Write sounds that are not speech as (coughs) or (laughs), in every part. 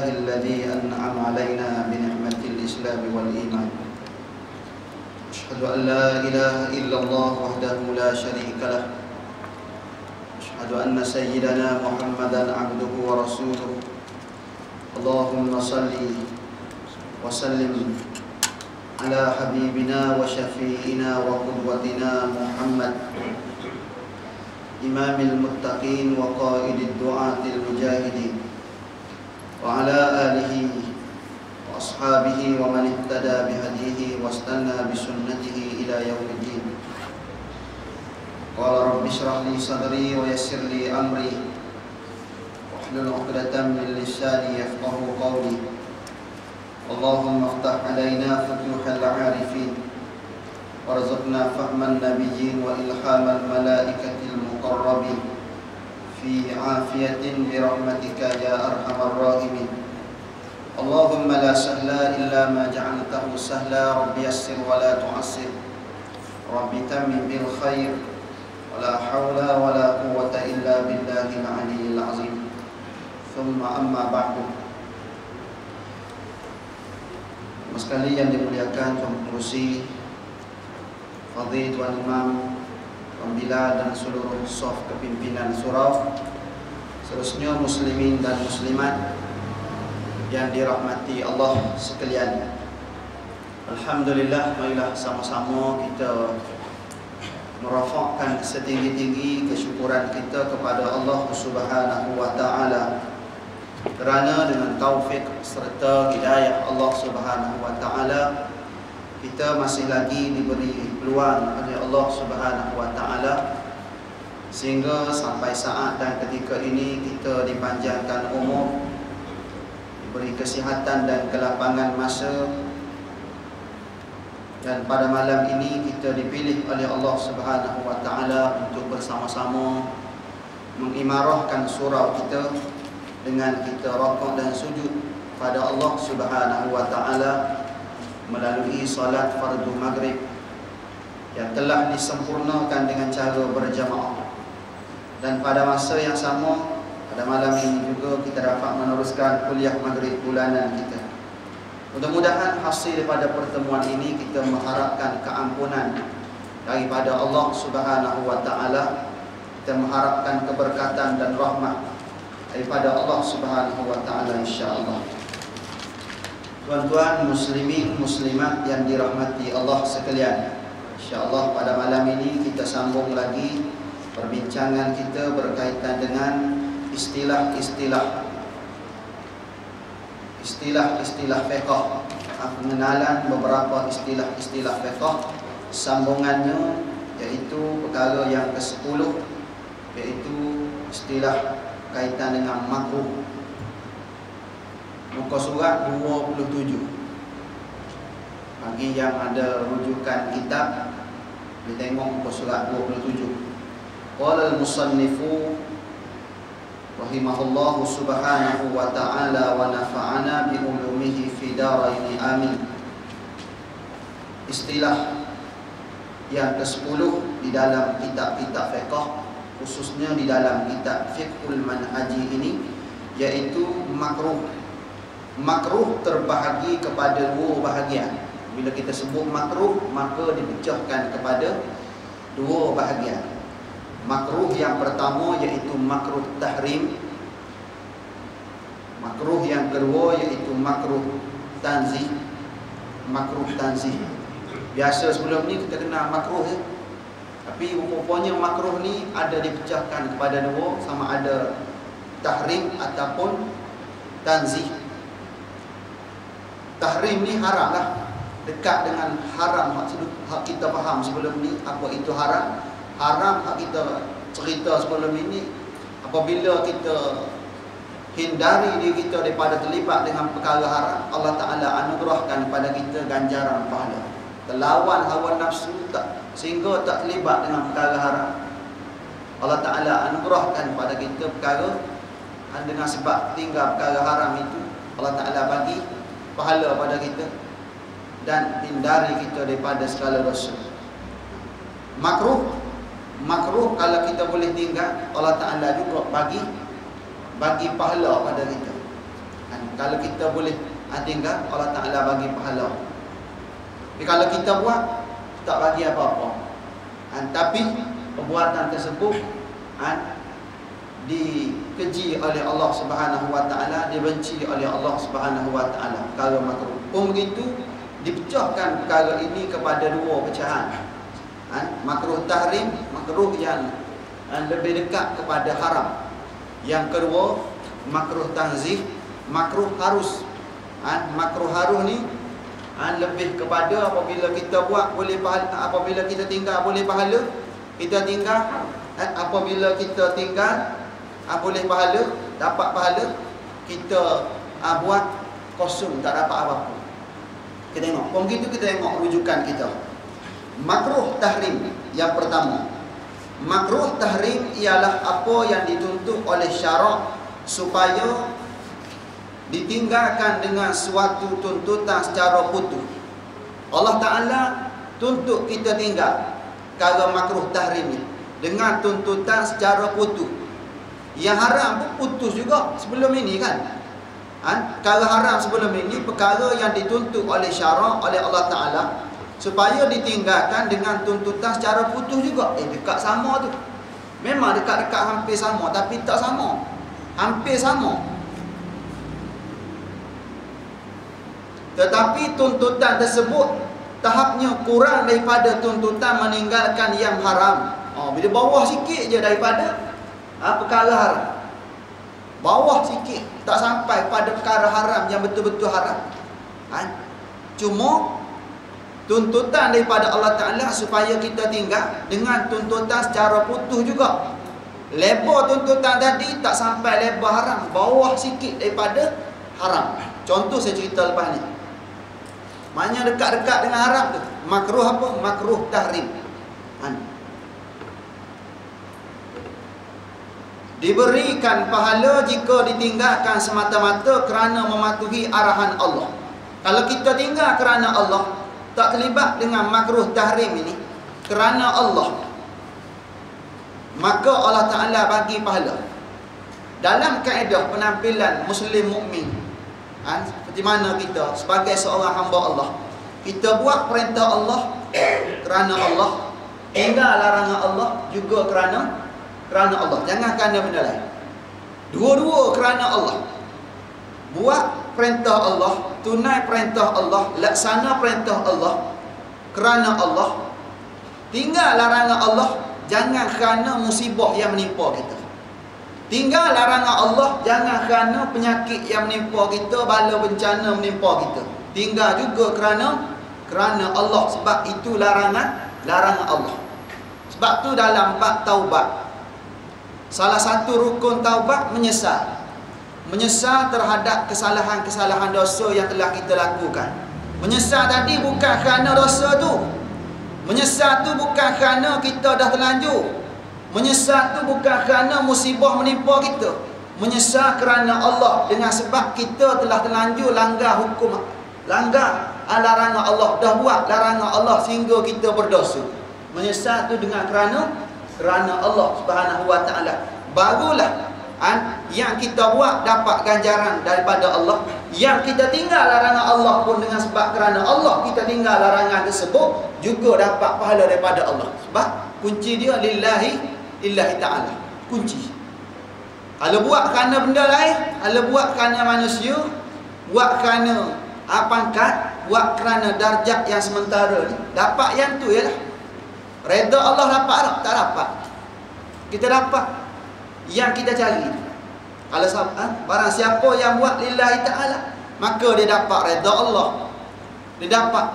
لله الذي أنعم علينا بنعمة الإسلام والإيمان. أشهد أن لا إله إلا الله وحده لا شريك له. أشهد أن سيدنا محمدا عبده ورسوله. اللهم صل وسلم على حبيبنا وشفيعنا وقدوتنا محمد. إمام المتقين وقائد الدعاة المجاهدين. وعلى آله وأصحابه ومن اهتدى بهديه واستنى بسنته إلى يوم الدين. قال رب اشرح لي صدري ويسر لي أمري. واحلل عقدة من لساني يفقه قولي. اللهم افتح علينا فتوح العارفين. وارزقنا فهم النبيين وإلهام الملائكة المقربين. في عافية برحمتك يا أرحم الراحمين. اللهم لا سهل إلا ما جعلته سهلا. رب يسر ولا تعسر. رب تمم بالخير. ولا حول ولا قوة إلا بالله العلي العظيم. ثم أما بعد. Sekali yang dimuliakan Pengurusi Fadil Tuan Imam Bilal dan seluruh sof kepimpinan surau Seterusnya muslimin dan muslimat Yang dirahmati Allah sekalian. Alhamdulillah Marilah sama-sama kita Merafakkan setinggi-tinggi kesyukuran kita kepada Allah Subhanahu wa taala kerana dengan taufik serta hidayah Allah Subhanahu wa taala kita masih lagi diberi peluang Allah Subhanahu wa taala. Sehingga sampai saat dan ketika ini kita dipanjangkan umur diberi kesihatan dan kelapangan masa. Dan pada malam ini kita dipilih oleh Allah Subhanahu wa taala untuk bersama-sama mengimarahkan surau kita dengan kita rokok dan sujud pada Allah Subhanahu wa taala melalui solat fardu maghrib yang telah disempurnakan dengan cara berjamaah. Dan pada masa yang sama pada malam ini juga kita dapat meneruskan kuliah maghrib bulanan kita. Mudah-mudahan hasil daripada pertemuan ini kita mengharapkan keampunan daripada Allah Subhanahu wa taala. Kita mengharapkan keberkatan dan rahmat daripada Allah Subhanahu wa taala insyaallah. Tuan-tuan muslimin muslimat yang dirahmati Allah sekalian. Insyaallah pada malam ini kita sambung lagi perbincangan kita berkaitan dengan istilah-istilah istilah-istilah fiqh. Pengenalan beberapa istilah-istilah fiqh sambungannya iaitu perkara yang ke-10 iaitu istilah kaitan dengan makruh. Muka surat 27 bagi yang ada rujukan kitab dia tengok muka surat 27 qala al-musannifu rahimahullah subhanahu wa ta'ala wa nafa'ana bi ulumihi fi daraini amin istilah yang ke-10 di dalam kitab-kitab fiqh khususnya di dalam kitab Fiqhul Manhaji ini iaitu makruh. Makruh terbahagi kepada dua bahagian. Bila kita sebut makruh maka dipecahkan kepada dua bahagian. Makruh yang pertama iaitu makruh tahrim. Makruh yang kedua iaitu makruh tanzih. Makruh tanzih. Biasa sebelum ni kita kenal makruh ya. Tapi rupanya makruh ni ada dipecahkan kepada dua sama ada tahrim ataupun tanzih. Tahrim ni haram lah. Dekat dengan haram. Hak, kita faham sebelum ni apa itu haram. Haram hak kita cerita sebelum ini apabila kita hindari diri kita daripada terlibat dengan perkara haram Allah Ta'ala anugerahkan pada kita ganjaran pahala. Terlawan hawa nafsu tak sehingga tak terlibat dengan perkara haram. Allah Ta'ala anugerahkan pada kita perkara dengan sebab tinggal perkara haram itu Allah Ta'ala bagi pahala pada kita dan hindari kita daripada segala dosa makruh makruh kalau kita boleh tinggal Allah Ta'ala juga bagi bagi pahala pada kita kan? kalau kita boleh ha, tinggal Allah Ta'ala bagi pahala tapi kalau kita buat tak bagi apa-apa kan? tapi perbuatan tersebut kan? dikeji oleh Allah Subhanahu Wa Taala dibenci oleh Allah Subhanahu Wa Taala kalau makruh pun begitu dipecahkan perkara ini kepada dua pecahan ha? makruh tahrim makruh yang ha, lebih dekat kepada haram yang kedua makruh tanzih makruh harus ha? makruh harus ni ha? lebih kepada apabila kita buat boleh pahala apabila kita tinggal boleh pahala kita tinggal ha? apabila kita tinggal ha? boleh pahala dapat pahala kita ha? buat kosong tak dapat apa-apa kita tengok. Pun begitu kita tengok rujukan kita. Makruh tahrim yang pertama. Makruh tahrim ialah apa yang dituntut oleh syarak supaya ditinggalkan dengan suatu tuntutan secara putus. Allah Ta'ala tuntut kita tinggal kalau makruh tahrim ni dengan tuntutan secara putus. Yang haram pun putus juga sebelum ini kan ha? kalau haram sebelum ini perkara yang dituntut oleh syarak oleh Allah Ta'ala supaya ditinggalkan dengan tuntutan secara putus juga. Eh dekat sama tu. Memang dekat-dekat hampir sama tapi tak sama. Hampir sama. Tetapi tuntutan tersebut tahapnya kurang daripada tuntutan meninggalkan yang haram. Oh, bila bawah sikit je daripada ha, perkara haram bawah sikit tak sampai pada perkara haram yang betul-betul haram. Ha? cuma tuntutan daripada Allah Ta'ala supaya kita tinggal dengan tuntutan secara putus juga. Lebar tuntutan tadi tak sampai lebar haram bawah sikit daripada haram. Contoh saya cerita lepas ni. Maknanya dekat-dekat dengan haram tu. Makruh apa? makruh tahrim ha. Diberikan pahala jika ditinggalkan semata-mata kerana mematuhi arahan Allah. Kalau kita tinggal kerana Allah tak terlibat dengan makruh tahrim ini kerana Allah maka Allah Taala bagi pahala. Dalam kaedah penampilan muslim mukmin ha, seperti mana kita sebagai seorang hamba Allah kita buat perintah Allah kerana Allah tinggal larangan Allah juga kerana kerana Allah jangan kerana benda lain dua-dua kerana Allah buat perintah Allah, tunai perintah Allah, laksana perintah Allah kerana Allah. Tinggal larangan Allah, jangan kerana musibah yang menimpa kita. Tinggal larangan Allah, jangan kerana penyakit yang menimpa kita, bala bencana menimpa kita. Tinggal juga kerana kerana Allah sebab itu larangan larangan Allah. Sebab tu dalam bab taubat salah satu rukun taubat menyesal menyesal terhadap kesalahan-kesalahan dosa yang telah kita lakukan. Menyesal tadi bukan kerana dosa tu. Menyesal tu bukan kerana kita dah terlanjur. Menyesal tu bukan kerana musibah menimpa kita. Menyesal kerana Allah dengan sebab kita telah terlanjur langgar hukum. Langgar larangan Allah. Dah buat larangan Allah sehingga kita berdosa. Menyesal tu dengan kerana kerana Allah Subhanahu Wa Taala. Barulah yang kita buat dapat ganjaran daripada Allah. Yang kita tinggal larangan Allah pun dengan sebab kerana Allah kita tinggal larangan tersebut juga dapat pahala daripada Allah. Sebab kunci dia lillahi lillahi ta'ala. Kunci. Kalau buat kerana benda lain kalau buat kerana manusia buat kerana pangkat buat kerana darjat yang sementara ni dapat yang tu ialah reda Allah dapat tak? tak dapat kita dapat yang kita cari kalau ha? barang siapa yang buat lillahi ta'ala maka dia dapat redha Allah dia dapat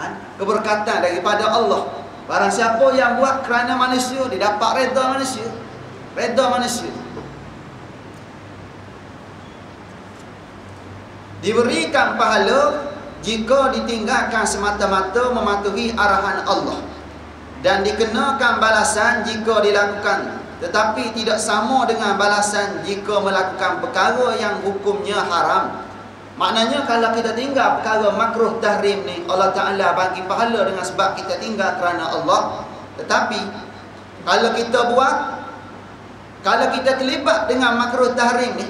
ha? keberkatan daripada Allah Barang siapa yang buat kerana manusia, dia dapat reda manusia. Reda manusia. Diberikan pahala jika ditinggalkan semata-mata mematuhi arahan Allah dan dikenakan balasan jika dilakukan. Tetapi tidak sama dengan balasan jika melakukan perkara yang hukumnya haram. Maknanya kalau kita tinggal perkara makruh tahrim ni Allah Ta'ala bagi pahala dengan sebab kita tinggal kerana Allah. Tetapi kalau kita buat kalau kita terlibat dengan makruh tahrim ni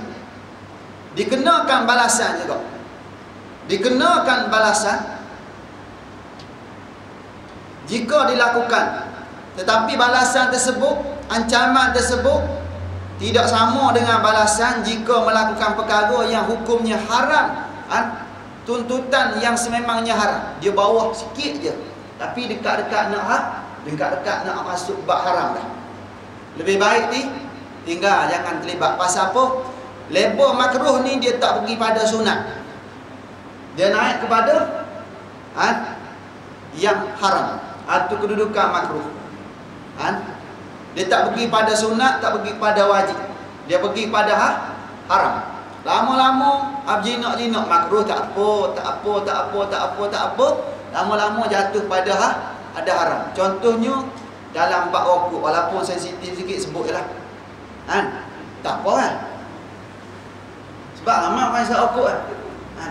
dikenakan balasan juga. Dikenakan balasan jika dilakukan tetapi balasan tersebut ancaman tersebut tidak sama dengan balasan jika melakukan perkara yang hukumnya haram ha? tuntutan yang sememangnya haram dia bawah sikit je tapi dekat-dekat nak ha? dekat-dekat nak masuk bab haram dah lebih baik ni tinggal jangan terlibat pasal apa label makruh ni dia tak pergi pada sunat dia naik kepada ha, yang haram atau kedudukan makruh. Ha? Dia tak pergi pada sunat, tak pergi pada wajib. Dia pergi pada ha, haram. Lama-lama abjinak-jinak makruh tak apa, tak apa, tak apa, tak apa, tak apa. Lama-lama jatuh pada ha, ada haram. Contohnya dalam bab rokok walaupun sensitif sikit sebutlah. Ha? Tak apa kan? Sebab lama kan saya rokok kan? Ha?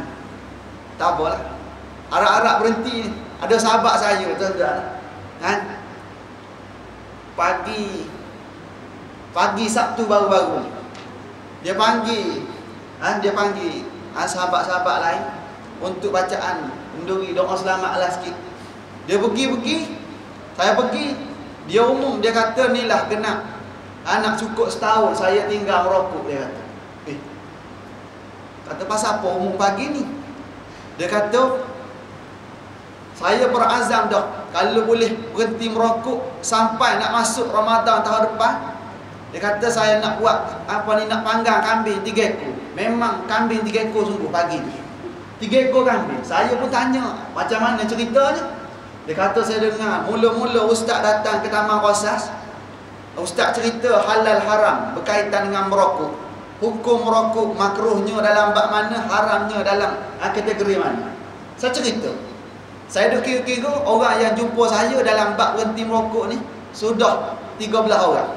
Tak apalah. Arak-arak berhenti ni. Ada sahabat saya tuan-tuan. Kan? Pagi pagi Sabtu baru-baru. Dia panggil ha? dia panggil ha? sahabat-sahabat lain untuk bacaan unduri doa selamat lah sikit. Dia pergi-pergi, saya pergi, dia umum dia kata ni lah kena anak cukup setahun saya tinggal merokok dia kata. Eh. Kata pasal apa umum pagi ni? Dia kata saya berazam dah kalau boleh berhenti merokok sampai nak masuk Ramadan tahun depan. Dia kata saya nak buat apa ni nak panggang kambing tiga ekor. Memang kambing tiga ekor sungguh pagi ni. Tiga ekor kambing. Saya pun tanya macam mana ceritanya. Dia kata saya dengar mula-mula ustaz datang ke Taman Qasas. Ustaz cerita halal haram berkaitan dengan merokok hukum merokok makruhnya dalam bab mana haramnya dalam kategori mana saya cerita saya duk kira-kira orang yang jumpa saya dalam bab berhenti merokok ni sudah 13 orang.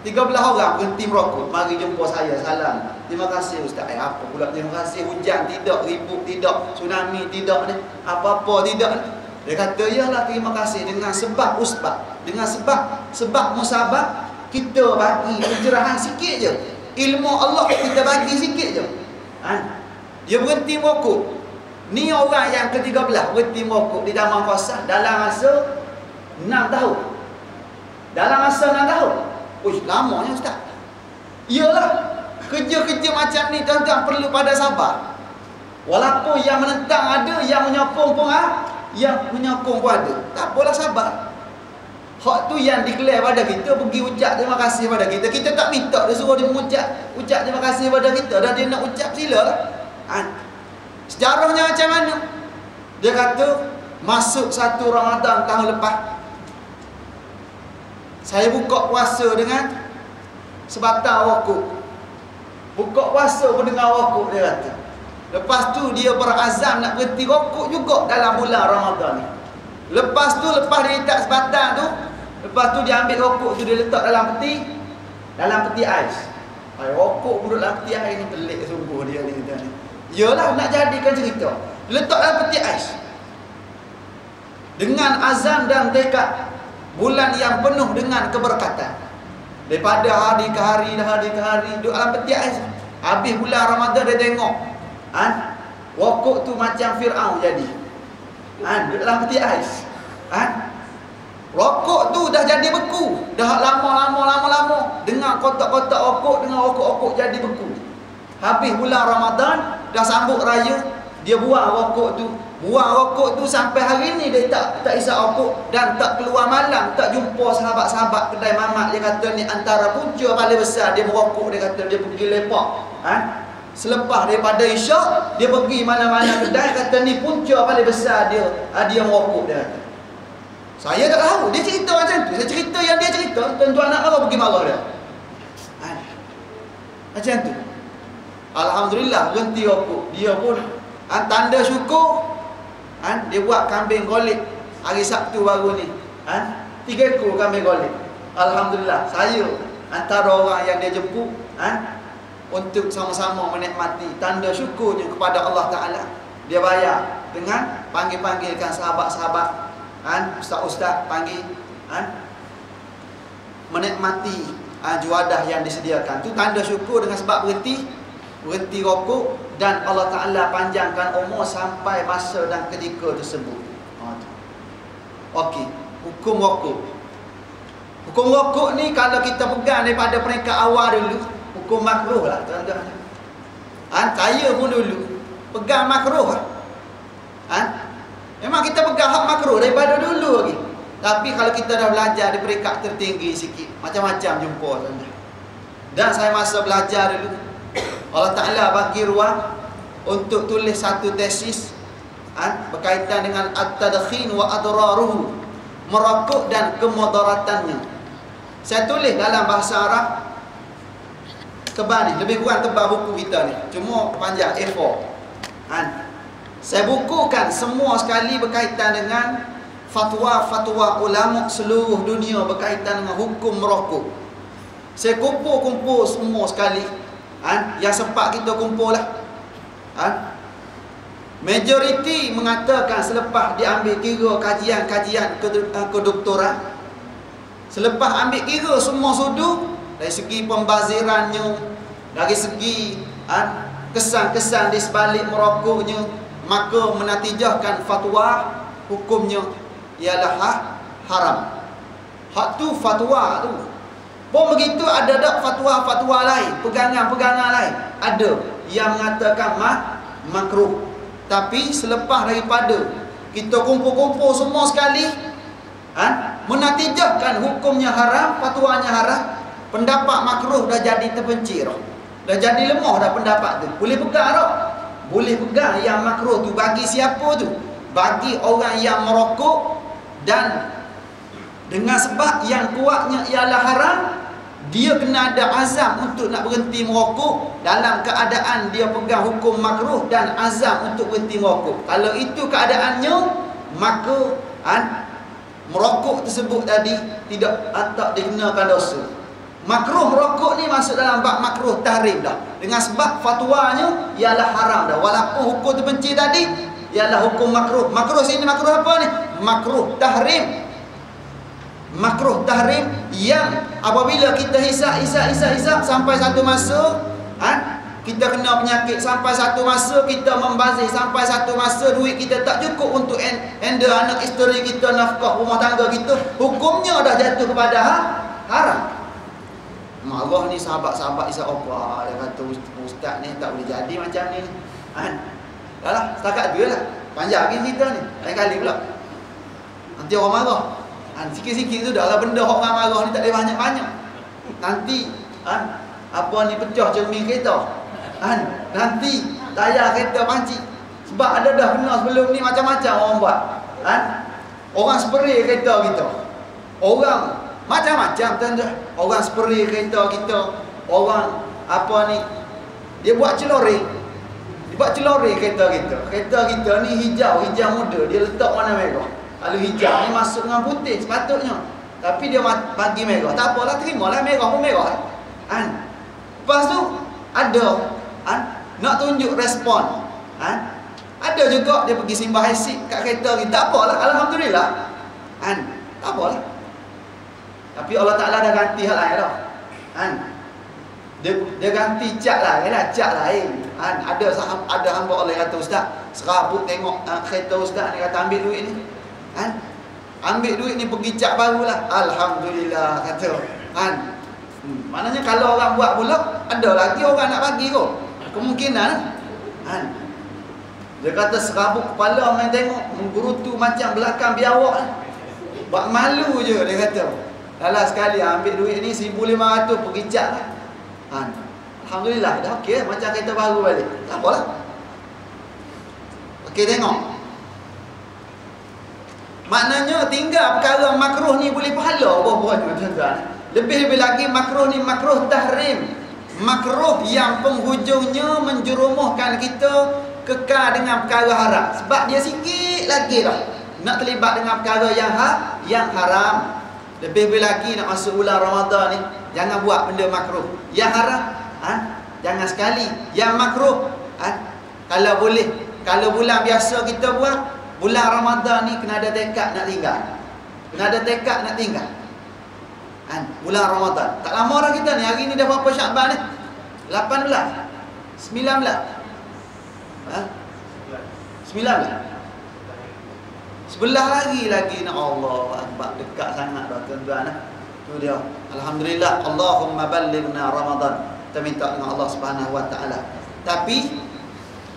13 orang berhenti merokok mari jumpa saya salam. Terima kasih ustaz. Eh, apa pula? Terima kasih. Hujan tidak ribut tidak tsunami tidak ni apa-apa tidak ni. Dia kata yalah terima kasih. Dengan sebab ustaz dengan sebab sebab musabab kita bagi pencerahan sikit je. Ilmu Allah kita bagi sikit je. Ha? Dia berhenti merokok. Ni orang yang ke-13 berhenti merokok di Taman Kosah dalam masa 6 tahun. Dalam masa 6 tahun. Uish, lamanya ustaz. Iyalah, kerja-kerja macam ni tuan-tuan perlu pada sabar. Walaupun yang menentang ada, yang menyokong pun ha? yang menyokong pun ada. Tak apalah sabar. Hak tu yang declare pada kita pergi ucap terima kasih pada kita. Kita tak minta dia suruh dia mengucap ucap terima kasih pada kita dan dia nak ucap silalah. Ha. Sejarahnya macam mana? Dia kata masuk satu Ramadan tahun lepas saya buka puasa dengan sebatang rokok. Buka puasa pun dengan rokok dia kata. Lepas tu dia berazam nak berhenti rokok juga dalam bulan Ramadan ni. Lepas tu lepas dia letak sebatang tu Lepas tu dia ambil rokok tu dia letak dalam peti Dalam peti ais Ay, Rokok duduk dalam peti ais ni pelik sungguh dia ni kita ni Yalah nak jadikan cerita Letak dalam peti ais Dengan azam dan tekad Bulan yang penuh dengan keberkatan Daripada hari ke hari hari ke hari Duduk dalam peti ais Habis bulan Ramadan dia tengok ha? Rokok tu macam Fir'aun jadi ha? Duduk dalam peti ais ha? Rokok tu dah jadi beku. Dah lama-lama lama-lama dengan kotak-kotak rokok dengan rokok-rokok jadi beku. Habis bulan Ramadan dah sambut raya, dia buang rokok tu. Buang rokok tu sampai hari ni dia tak tak isap rokok dan tak keluar malam, tak jumpa sahabat-sahabat kedai mamak dia kata ni antara punca paling besar dia merokok dia kata dia pergi lepak. Ha? Selepas daripada isyak, dia pergi mana-mana kedai kata ni punca paling besar dia, ha, dia merokok dia kata. Saya tak tahu. Dia cerita macam tu. Saya cerita yang dia cerita. Tentu anak marah pergi marah dia. Ha. Macam tu. Alhamdulillah berhenti rokok. Dia pun ha, tanda syukur. Ha, dia buat kambing golek hari Sabtu baru ni. Ha, tiga ekor kambing golek. Alhamdulillah. Saya antara orang yang dia jemput. Ha, untuk sama-sama menikmati tanda syukurnya kepada Allah Ta'ala. Dia bayar dengan panggil-panggilkan sahabat-sahabat kan ustaz-ustaz panggil kan menikmati ha, juadah yang disediakan tu tanda syukur dengan sebab berhenti berhenti rokok dan Allah Taala panjangkan umur sampai masa dan ketika tersebut. Ha, Okey, hukum rokok. Hukum rokok ni kalau kita pegang daripada peringkat awal dulu, hukum makruh lah tuan-tuan. Ha, saya pun dulu pegang makruh lah. Ha? Memang kita pegang hak makruh daripada dulu lagi. Tapi kalau kita dah belajar di peringkat tertinggi sikit, macam-macam jumpa tanda. Dan saya masa belajar dulu, Allah Ta'ala bagi ruang untuk tulis satu tesis ha, berkaitan dengan at-tadkhin wa adraruhu merokok dan kemudaratannya. Saya tulis dalam bahasa Arab tebal ni, lebih kurang tebal buku kita ni. Cuma panjang A4. Ha, saya bukukan semua sekali berkaitan dengan fatwa-fatwa ulama seluruh dunia berkaitan dengan hukum merokok. Saya kumpul-kumpul semua sekali. Ha? Yang sempat kita kumpul lah. Ha? Majoriti mengatakan selepas diambil kira kajian-kajian eh, kedoktoran. Selepas ambil kira semua sudut. Dari segi pembazirannya. Dari segi ha? kesan-kesan di sebalik merokoknya maka menatijahkan fatwa hukumnya ialah ha, haram. Hak tu fatwa tu. Pun begitu ada tak fatwa-fatwa lain, pegangan-pegangan lain? Ada yang mengatakan mah makruh. Tapi selepas daripada kita kumpul-kumpul semua sekali, ha, menatijahkan hukumnya haram, fatwanya haram, pendapat makruh dah jadi terpencil dah. Jadi lemah dah pendapat tu. Boleh pegang dah boleh pegang yang makruh tu bagi siapa tu bagi orang yang merokok dan dengan sebab yang kuatnya ialah haram dia kena ada azam untuk nak berhenti merokok dalam keadaan dia pegang hukum makruh dan azam untuk berhenti merokok kalau itu keadaannya maka han, merokok tersebut tadi tidak tak dikenakan dosa Makruh rokok ni masuk dalam bab makruh tahrim dah. Dengan sebab fatwanya ialah haram dah. Walaupun hukum terbenci tadi ialah hukum makruh. Makruh sini makruh apa ni? Makruh tahrim. Makruh tahrim yang apabila kita hisap hisap hisap hisap sampai satu masa ha? kita kena penyakit sampai satu masa kita membazir sampai satu masa duit kita tak cukup untuk handle anak isteri kita nafkah rumah tangga kita hukumnya dah jatuh kepada ha? haram. Marah ni sahabat-sahabat Isa apa? Dia kata ustaz ni tak boleh jadi macam ni. Kan dah lah setakat tu lah. Panjang lagi cerita ni. Lain kali pula. Nanti orang marah kan sikit-sikit tu dah lah benda orang marah ni tak boleh banyak-banyak nanti kan apa ni pecah cermin kereta kan nanti tayar kereta pancik sebab ada dah kena sebelum ni macam-macam orang buat kan orang spray kereta kita orang macam-macam tuan-tuan. Orang spray kereta kita. Orang apa ni. Dia buat celori. Dia buat celori kereta kita. Kereta kita ni hijau. Hijau muda. Dia letak warna merah. Kalau hijau ni masuk dengan putih sepatutnya. Tapi dia bagi merah. Tak apalah terima lah merah pun merah. Kan? Lepas tu ada. Kan? Nak tunjuk respon. Kan? Ada juga dia pergi simbah hasil kat kereta kita. Tak apalah. Alhamdulillah. Kan? Tak apalah. Tapi Allah Ta'ala dah ganti hal lain dah. Kan? Dia, dia ganti cat lain lah. Cat lain. Kan? Ada ada hamba Allah kata Ustaz. Serabut tengok uh, kereta Ustaz ni kata ambil duit ni. Kan? Ambil duit ni pergi cat baru lah. Alhamdulillah kata. Kan? Hmm. Maknanya kalau orang buat pula, ada lagi orang nak bagi kot. Kemungkinan. Kan? Dia kata serabut kepala main tengok. Menggerutu macam belakang biawak. Buat malu je dia kata. Dalam sekali ambil duit ni 1500 pergi cat lah. Ha. Alhamdulillah dah okey macam kereta baru balik. Tak apalah. Okey tengok. Maknanya tinggal perkara makruh ni boleh pahala buah-buahnya tuan-tuan. Lebih-lebih lagi makruh ni makruh tahrim. Makruh yang penghujungnya menjerumuhkan kita kekal dengan perkara haram. Sebab dia sikit lagi dah nak terlibat dengan perkara yang ha, yang haram. Lebih-lebih lagi nak masuk bulan Ramadan ni, jangan buat benda makruh. Yang haram, ha? jangan sekali. Yang makruh, ha? kalau boleh, kalau bulan biasa kita buat, bulan Ramadan ni kena ada tekad nak tinggal. Kena ada tekad nak tinggal. Ha? Bulan Ramadan. Tak lama orang kita ni, hari ni dah berapa Syakban ni? 18. 19. Ha? 19. Sebelah lagi lagi nak Allah Akbar dekat sangat dah tuan-tuan eh. Tu dia. Alhamdulillah Allahumma ballighna Ramadan. Kita minta dengan Allah Subhanahu Wa Taala. Tapi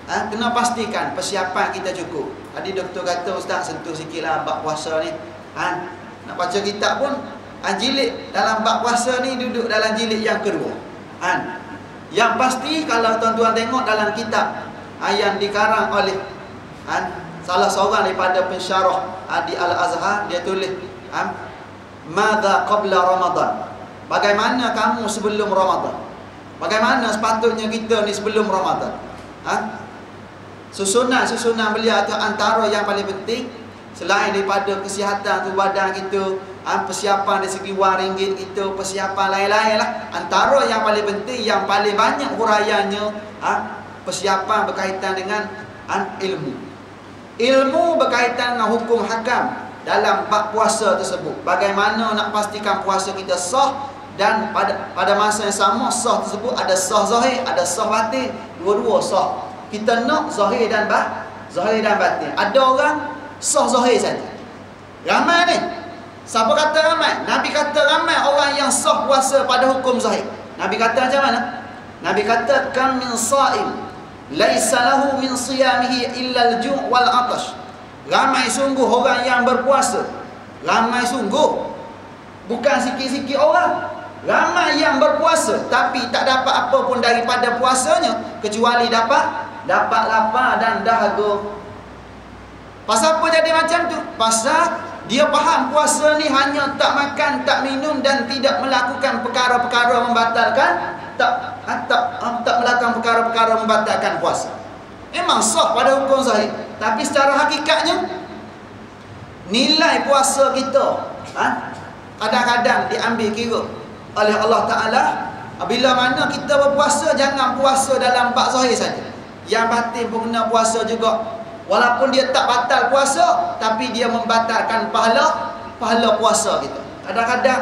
ha, kena pastikan persiapan kita cukup. Tadi doktor kata ustaz sentuh sikitlah bab puasa ni. Ha, nak baca kitab pun ha, jilid dalam bab puasa ni duduk dalam jilid yang kedua. Ha, yang pasti kalau tuan-tuan tengok dalam kitab ha, yang dikarang oleh ha, Salah seorang daripada pensyarah ha, di Al-Azhar dia tulis ha, Mada qabla Ramadan Bagaimana kamu sebelum Ramadan Bagaimana sepatutnya kita ni sebelum Ramadan ha? Susunan-susunan beliau itu antara yang paling penting Selain daripada kesihatan tu badan kita ha, Persiapan dari segi wang ringgit kita Persiapan lain-lain lah Antara yang paling penting Yang paling banyak huraiannya ha, Persiapan berkaitan dengan ha, ilmu ilmu berkaitan dengan hukum hakam dalam bab puasa tersebut. Bagaimana nak pastikan puasa kita sah dan pada pada masa yang sama sah tersebut ada sah zahir, ada sah batin, dua-dua sah. Kita nak zahir dan bat, zahir dan batin. Ada orang sah zahir saja. Ramai ni. Siapa kata ramai? Nabi kata ramai orang yang sah puasa pada hukum zahir. Nabi kata macam mana? Nabi kata kam min sa'im laisa lahu min siyamihi illa al-ju' wal 'atash ramai sungguh orang yang berpuasa ramai sungguh bukan sikit-sikit orang ramai yang berpuasa tapi tak dapat apa pun daripada puasanya kecuali dapat dapat lapar dan dahaga pasal apa jadi macam tu pasal dia faham puasa ni hanya tak makan tak minum dan tidak melakukan perkara-perkara membatalkan tak tak tak melakukan perkara-perkara membatalkan puasa. Memang sah pada hukum zahir, tapi secara hakikatnya nilai puasa kita ha, kadang-kadang diambil kira oleh Allah Taala bila mana kita berpuasa jangan puasa dalam bab zahir saja. Yang batin pun kena puasa juga. Walaupun dia tak batal puasa, tapi dia membatalkan pahala pahala puasa kita. Kadang-kadang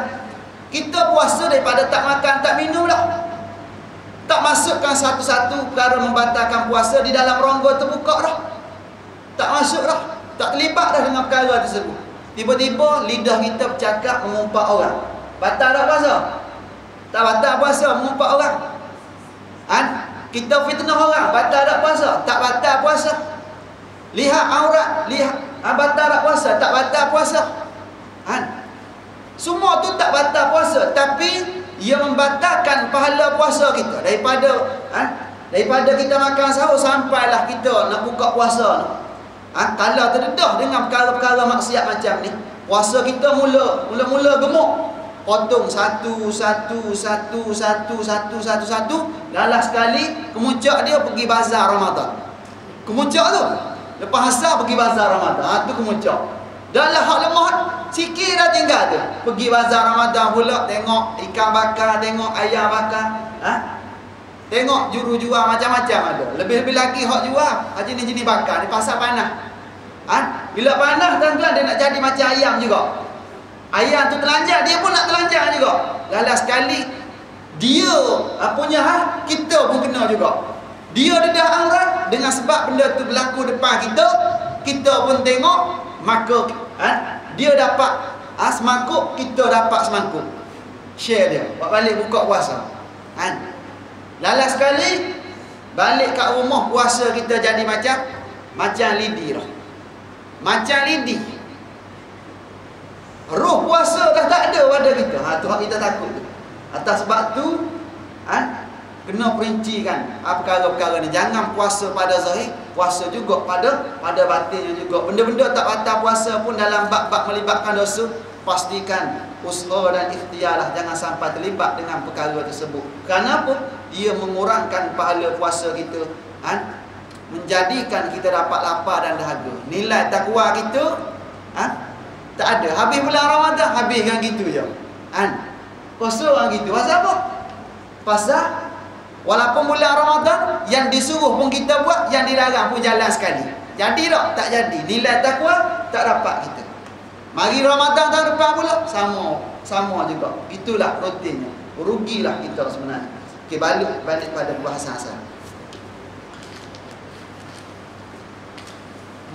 kita puasa daripada tak makan tak minum lah tak masukkan satu-satu perkara membatalkan puasa di dalam rongga terbuka dah. Tak masuk dah. Tak terlibat dah dengan perkara tersebut. Tiba-tiba lidah kita bercakap mengumpat orang. Batal tak puasa? Tak batal puasa mengumpat orang. Kan? Kita fitnah orang. Batal tak puasa? Tak batal puasa. Lihat aurat. Lihat. Ha, batal tak puasa? Tak batal puasa. Kan? Semua tu tak batal puasa. Tapi ia membatalkan pahala puasa kita daripada ha, daripada kita makan sahur sampailah kita nak buka puasa ni. Ha, kalau terdedah dengan perkara-perkara maksiat macam ni, puasa kita mula mula-mula gemuk. Potong satu, satu, satu, satu, satu, satu, satu. Lalas sekali, kemuncak dia pergi bazar Ramadan. Kemuncak tu. Lepas asal pergi bazar Ramadan. Ha, tu kemuncak. Dah lah hak lemah Sikit dah tinggal tu Pergi bazar Ramadan pula Tengok ikan bakar Tengok ayam bakar ha? Tengok juru jual macam-macam ada Lebih-lebih lagi hak jual Haji ni jenis bakar Di pasar panah ha? Bila panah tuan-tuan Dia nak jadi macam ayam juga Ayam tu telanjang Dia pun nak telanjang juga. Lala sekali. Dia punya ha? Kita pun kena juga. Dia dedah angrat Dengan sebab benda tu berlaku depan kita Kita pun tengok maka ha, dia dapat ha, semangkuk kita dapat semangkuk. Share dia. Buat balik buka puasa. Ha. lala sekali balik kat rumah puasa kita jadi macam macam lidi lah. Macam lidi roh puasa dah tak ada pada kita ha, tu kita takut atas sebab tu ha, kena perinci kan ha, perkara-perkara ni jangan puasa pada zahir puasa juga pada pada batinnya juga. Benda-benda tak batal puasa pun dalam bab-bab melibatkan dosa, pastikan usaha dan ikhtiarlah jangan sampai terlibat dengan perkara tersebut. Kenapa? Ia mengurangkan pahala puasa kita. Ha? Menjadikan kita dapat lapar dan dahaga. Nilai takwa kita ha? Tak ada. Habis bulan Ramadan, habis kan gitu je. Ha? Puasa orang gitu. Pasal apa? Pasal Walaupun bulan Ramadan yang disuruh pun kita buat, yang dilarang pun jalan sekali. Jadi tak? Tak jadi. Nilai takwa tak dapat kita. Mari Ramadan tahun depan pula sama sama juga. Itulah rutinnya. Rugilah kita sebenarnya. Okey balik balik pada bahasan asal.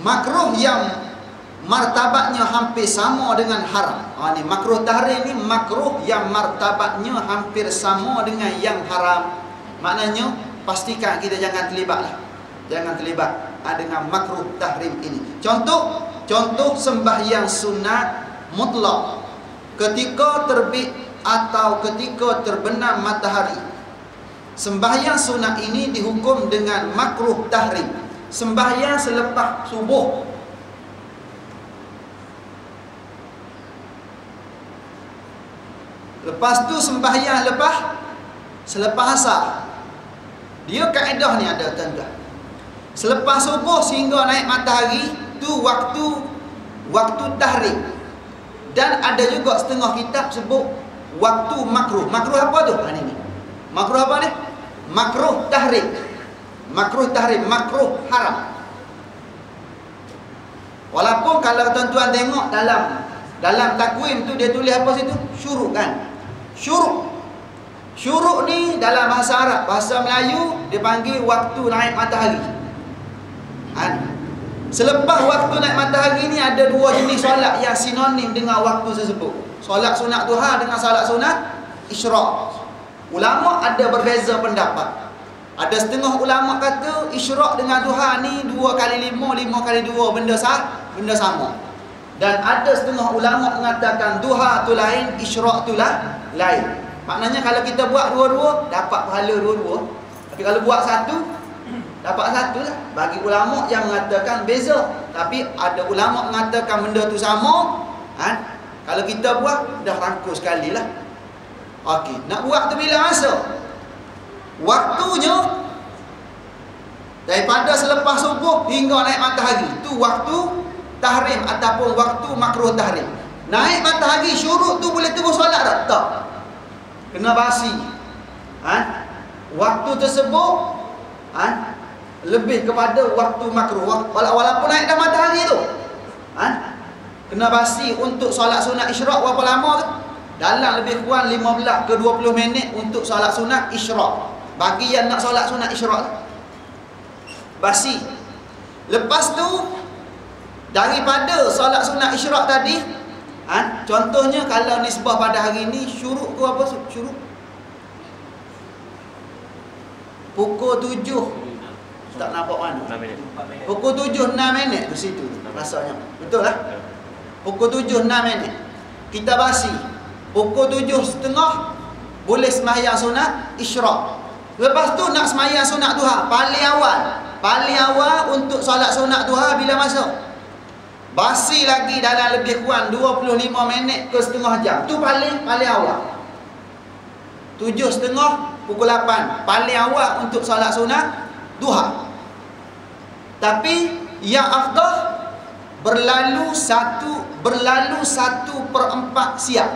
Makruh yang martabatnya hampir sama dengan haram. Ha ni makruh tahrim ni makruh yang martabatnya hampir sama dengan yang haram. Maknanya pastikan kita jangan terlibatlah. Jangan terlibat ha, dengan makruh tahrim ini. Contoh Contoh sembahyang sunat mutlak ketika terbit atau ketika terbenam matahari. Sembahyang sunat ini dihukum dengan makruh tahrim. Sembahyang selepas subuh. Lepas tu sembahyang lepas selepas asar. Dia kaedah ni ada tuan-tuan. Selepas subuh sehingga naik matahari itu waktu waktu tahrim. Dan ada juga setengah kitab sebut waktu makruh. Makruh apa tu? Ha ni. Makruh apa ni? Makruh tahrim. Makruh tahrim makruh haram. Walaupun kalau tuan-tuan tengok dalam dalam takwim tu dia tulis apa situ? Syuruk kan syuruk syuruk ni dalam bahasa Arab bahasa Melayu dia panggil waktu naik matahari ha Selepas waktu naik matahari ni ada dua jenis solat yang sinonim dengan waktu tersebut. Solat sunat duha dengan solat sunat isyraq. Ulama ada berbeza pendapat. Ada setengah ulama kata isyraq dengan duha ni dua kali lima, lima kali dua benda sah, benda sama. Dan ada setengah ulama mengatakan duha tu lain, isyraq tu lah lain. Maknanya kalau kita buat dua-dua dapat pahala dua-dua. Tapi kalau buat satu Dapat satu lah. Bagi ulama yang mengatakan beza. Tapi ada ulama mengatakan benda tu sama. Ha? Kalau kita buat, dah rangkul sekali lah. Okey. Nak buat tu bila masa? Waktunya daripada selepas subuh hingga naik matahari. Itu waktu tahrim ataupun waktu makruh tahrim. Naik matahari syuruk tu boleh terus solat tak? Tak. Kena basi. Ha? Waktu tersebut ha? lebih kepada waktu makruh walaupun naik dah matahari tu ha? kena basi untuk solat sunat isyraq berapa lama tu dalam lebih kurang 15 ke 20 minit untuk solat sunat isyraq bagi yang nak solat sunat isyraq basi lepas tu daripada solat sunat isyraq tadi ha? contohnya kalau nisbah pada hari ni syuruk tu apa syuruk pukul 7 tak nampak mana. 6 minit. Pukul 7 6 minit di situ rasanya. Betul lah? Pukul 7 6 minit. Kita basi. Pukul 7 setengah boleh sembahyang sunat isyraq. Lepas tu nak sembahyang sunat duha paling awal. Paling awal untuk solat sunat duha bila masuk? Basi lagi dalam lebih kurang 25 minit ke setengah jam. Tu paling paling awal. Tujuh setengah pukul 8 paling awal untuk solat sunat duha tapi yang afdah berlalu satu berlalu satu perempat siang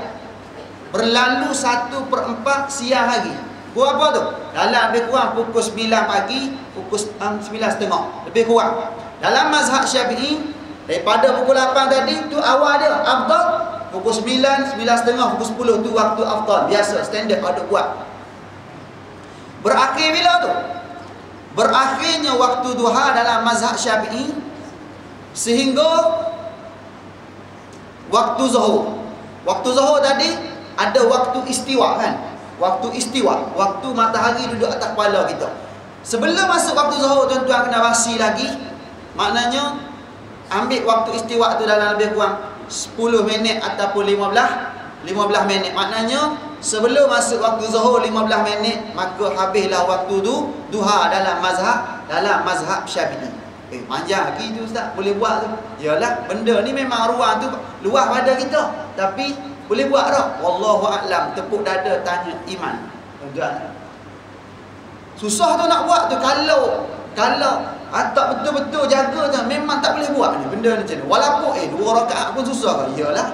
berlalu satu perempat siang hari pukul apa tu? dalam lebih kurang pukul 9 pagi pukul um, 9 setengah lebih kurang dalam mazhab syafi'i daripada pukul 8 tadi tu awal dia afdal. Pukul 9 9 setengah pukul 10 tu waktu afdal. Biasa standard ada buat. Berakhir bila tu? berakhirnya waktu duha dalam mazhab syafi'i sehingga waktu zuhur. Waktu zuhur tadi ada waktu istiwa kan? Waktu istiwa. Waktu matahari duduk atas kepala kita. Sebelum masuk waktu zuhur tuan-tuan kena basi lagi. Maknanya ambil waktu istiwa tu dalam lebih kurang 10 minit ataupun 15 15 minit maknanya sebelum masuk waktu zuhur 15 minit maka habislah waktu tu duha dalam mazhab dalam mazhab Syafi'i. Eh, manja lagi tu Ustaz, boleh buat tu. Yalah, benda ni memang ruang tu luas pada kita. Tapi boleh buat tak? Wallahu a'lam. Tepuk dada tanya iman. Tuan-tuan. Susah tu nak buat tu kalau kalau ah, tak betul-betul jaga tu memang tak boleh buat ni benda macam ni. Walaupun eh dua rakaat pun susah ke? Iyalah.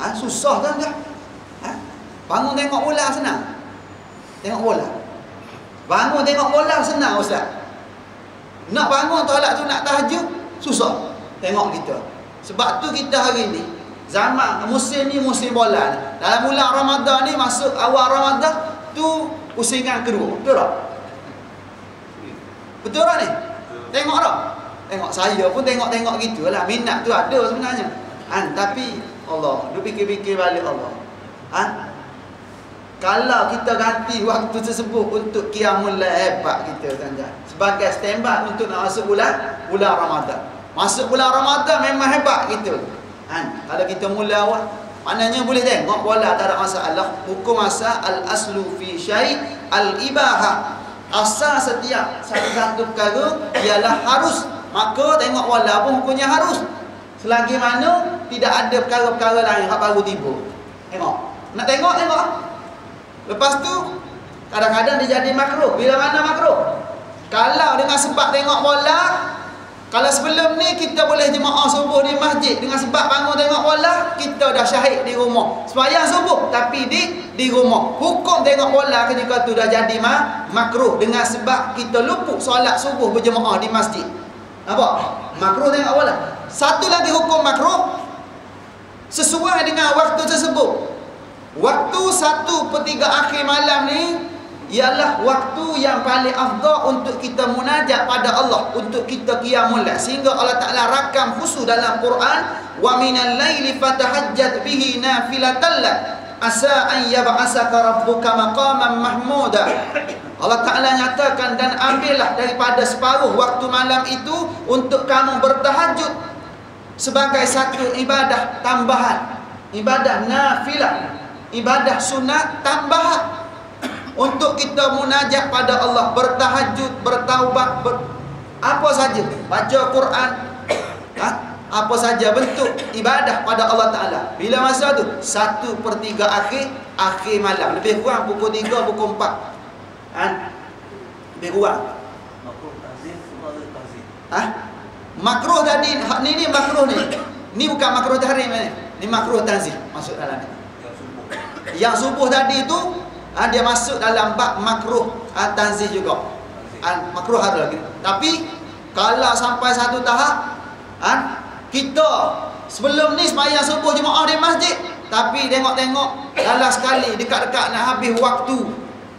Ha, susah kan? Ha? Bangun tengok bola senang. Tengok bola. Bangun tengok bola senang ustaz. Nak bangun tolak tu nak tahajud susah. Tengok kita. Sebab tu kita hari ni zaman musim ni musim bola ni. Dalam bulan Ramadan ni masuk awal Ramadan tu pusingan kedua. Betul tak? Betul tak ni? Tengok tak? Tengok saya pun tengok-tengok gitu lah. Minat tu ada sebenarnya. Han, tapi Allah, dia fikir-fikir balik Allah. Han? Kalau kita ganti waktu tersebut untuk qiyamul hebat kita tuan Sebagai standby untuk nak masuk bulan bulan Ramadan. Masuk bulan Ramadan memang hebat kita. Han, kalau kita mula awal Maknanya boleh tengok bola tak ada masalah. Hukum asal al-aslu fi syai' al-ibahah asal setiap satu-satu perkara ialah harus. Maka tengok wala pun hukumnya harus. Selagi mana tidak ada perkara-perkara lain yang baru tiba. Tengok. Nak tengok tengok. Lepas tu kadang-kadang dia jadi makruh. Bila mana makruh? Kalau dengan sebab tengok bola kalau sebelum ni kita boleh jemaah subuh di masjid dengan sebab bangun tengok bola, kita dah syahid di rumah. Sembahyang subuh tapi di di rumah. Hukum tengok bola ketika tu dah jadi mah makruh dengan sebab kita luput solat subuh berjemaah di masjid. Apa? Makruh tengok bola. Satu lagi hukum makruh sesuai dengan waktu tersebut. Waktu satu per tiga akhir malam ni ialah waktu yang paling afdal untuk kita munajat pada Allah untuk kita qiyamul lail sehingga Allah Taala rakam khusus dalam Quran wa minal laili fatahajjat bihi nafilatan lak. Asa an yab'asaka rabbuka maqaman mahmuda. Allah Taala nyatakan dan ambillah daripada separuh waktu malam itu untuk kamu bertahajud sebagai satu ibadah tambahan. Ibadah nafilah. Ibadah sunat tambahan untuk kita munajat pada Allah bertahajud bertaubat ber, apa saja. Baca Quran (coughs) ha? apa saja bentuk ibadah pada Allah Ta'ala. Bila masa tu? Satu per tiga akhir akhir malam. Lebih kurang pukul tiga pukul empat. Ha? lebih kurang. Ha? makruh tadi ni ni makruh ni. Ni bukan makruh tahrim ni. Ni makruh tanzih masuk dalam ni. Yang subuh tadi tu ha, dia masuk dalam bab makruh. Ha, tanzih juga. Ha, makruh ada lagi. Tapi kalau sampai satu tahap ha, kita sebelum ni sembahyang subuh jemaah di masjid tapi tengok-tengok dalam sekali dekat-dekat nak habis waktu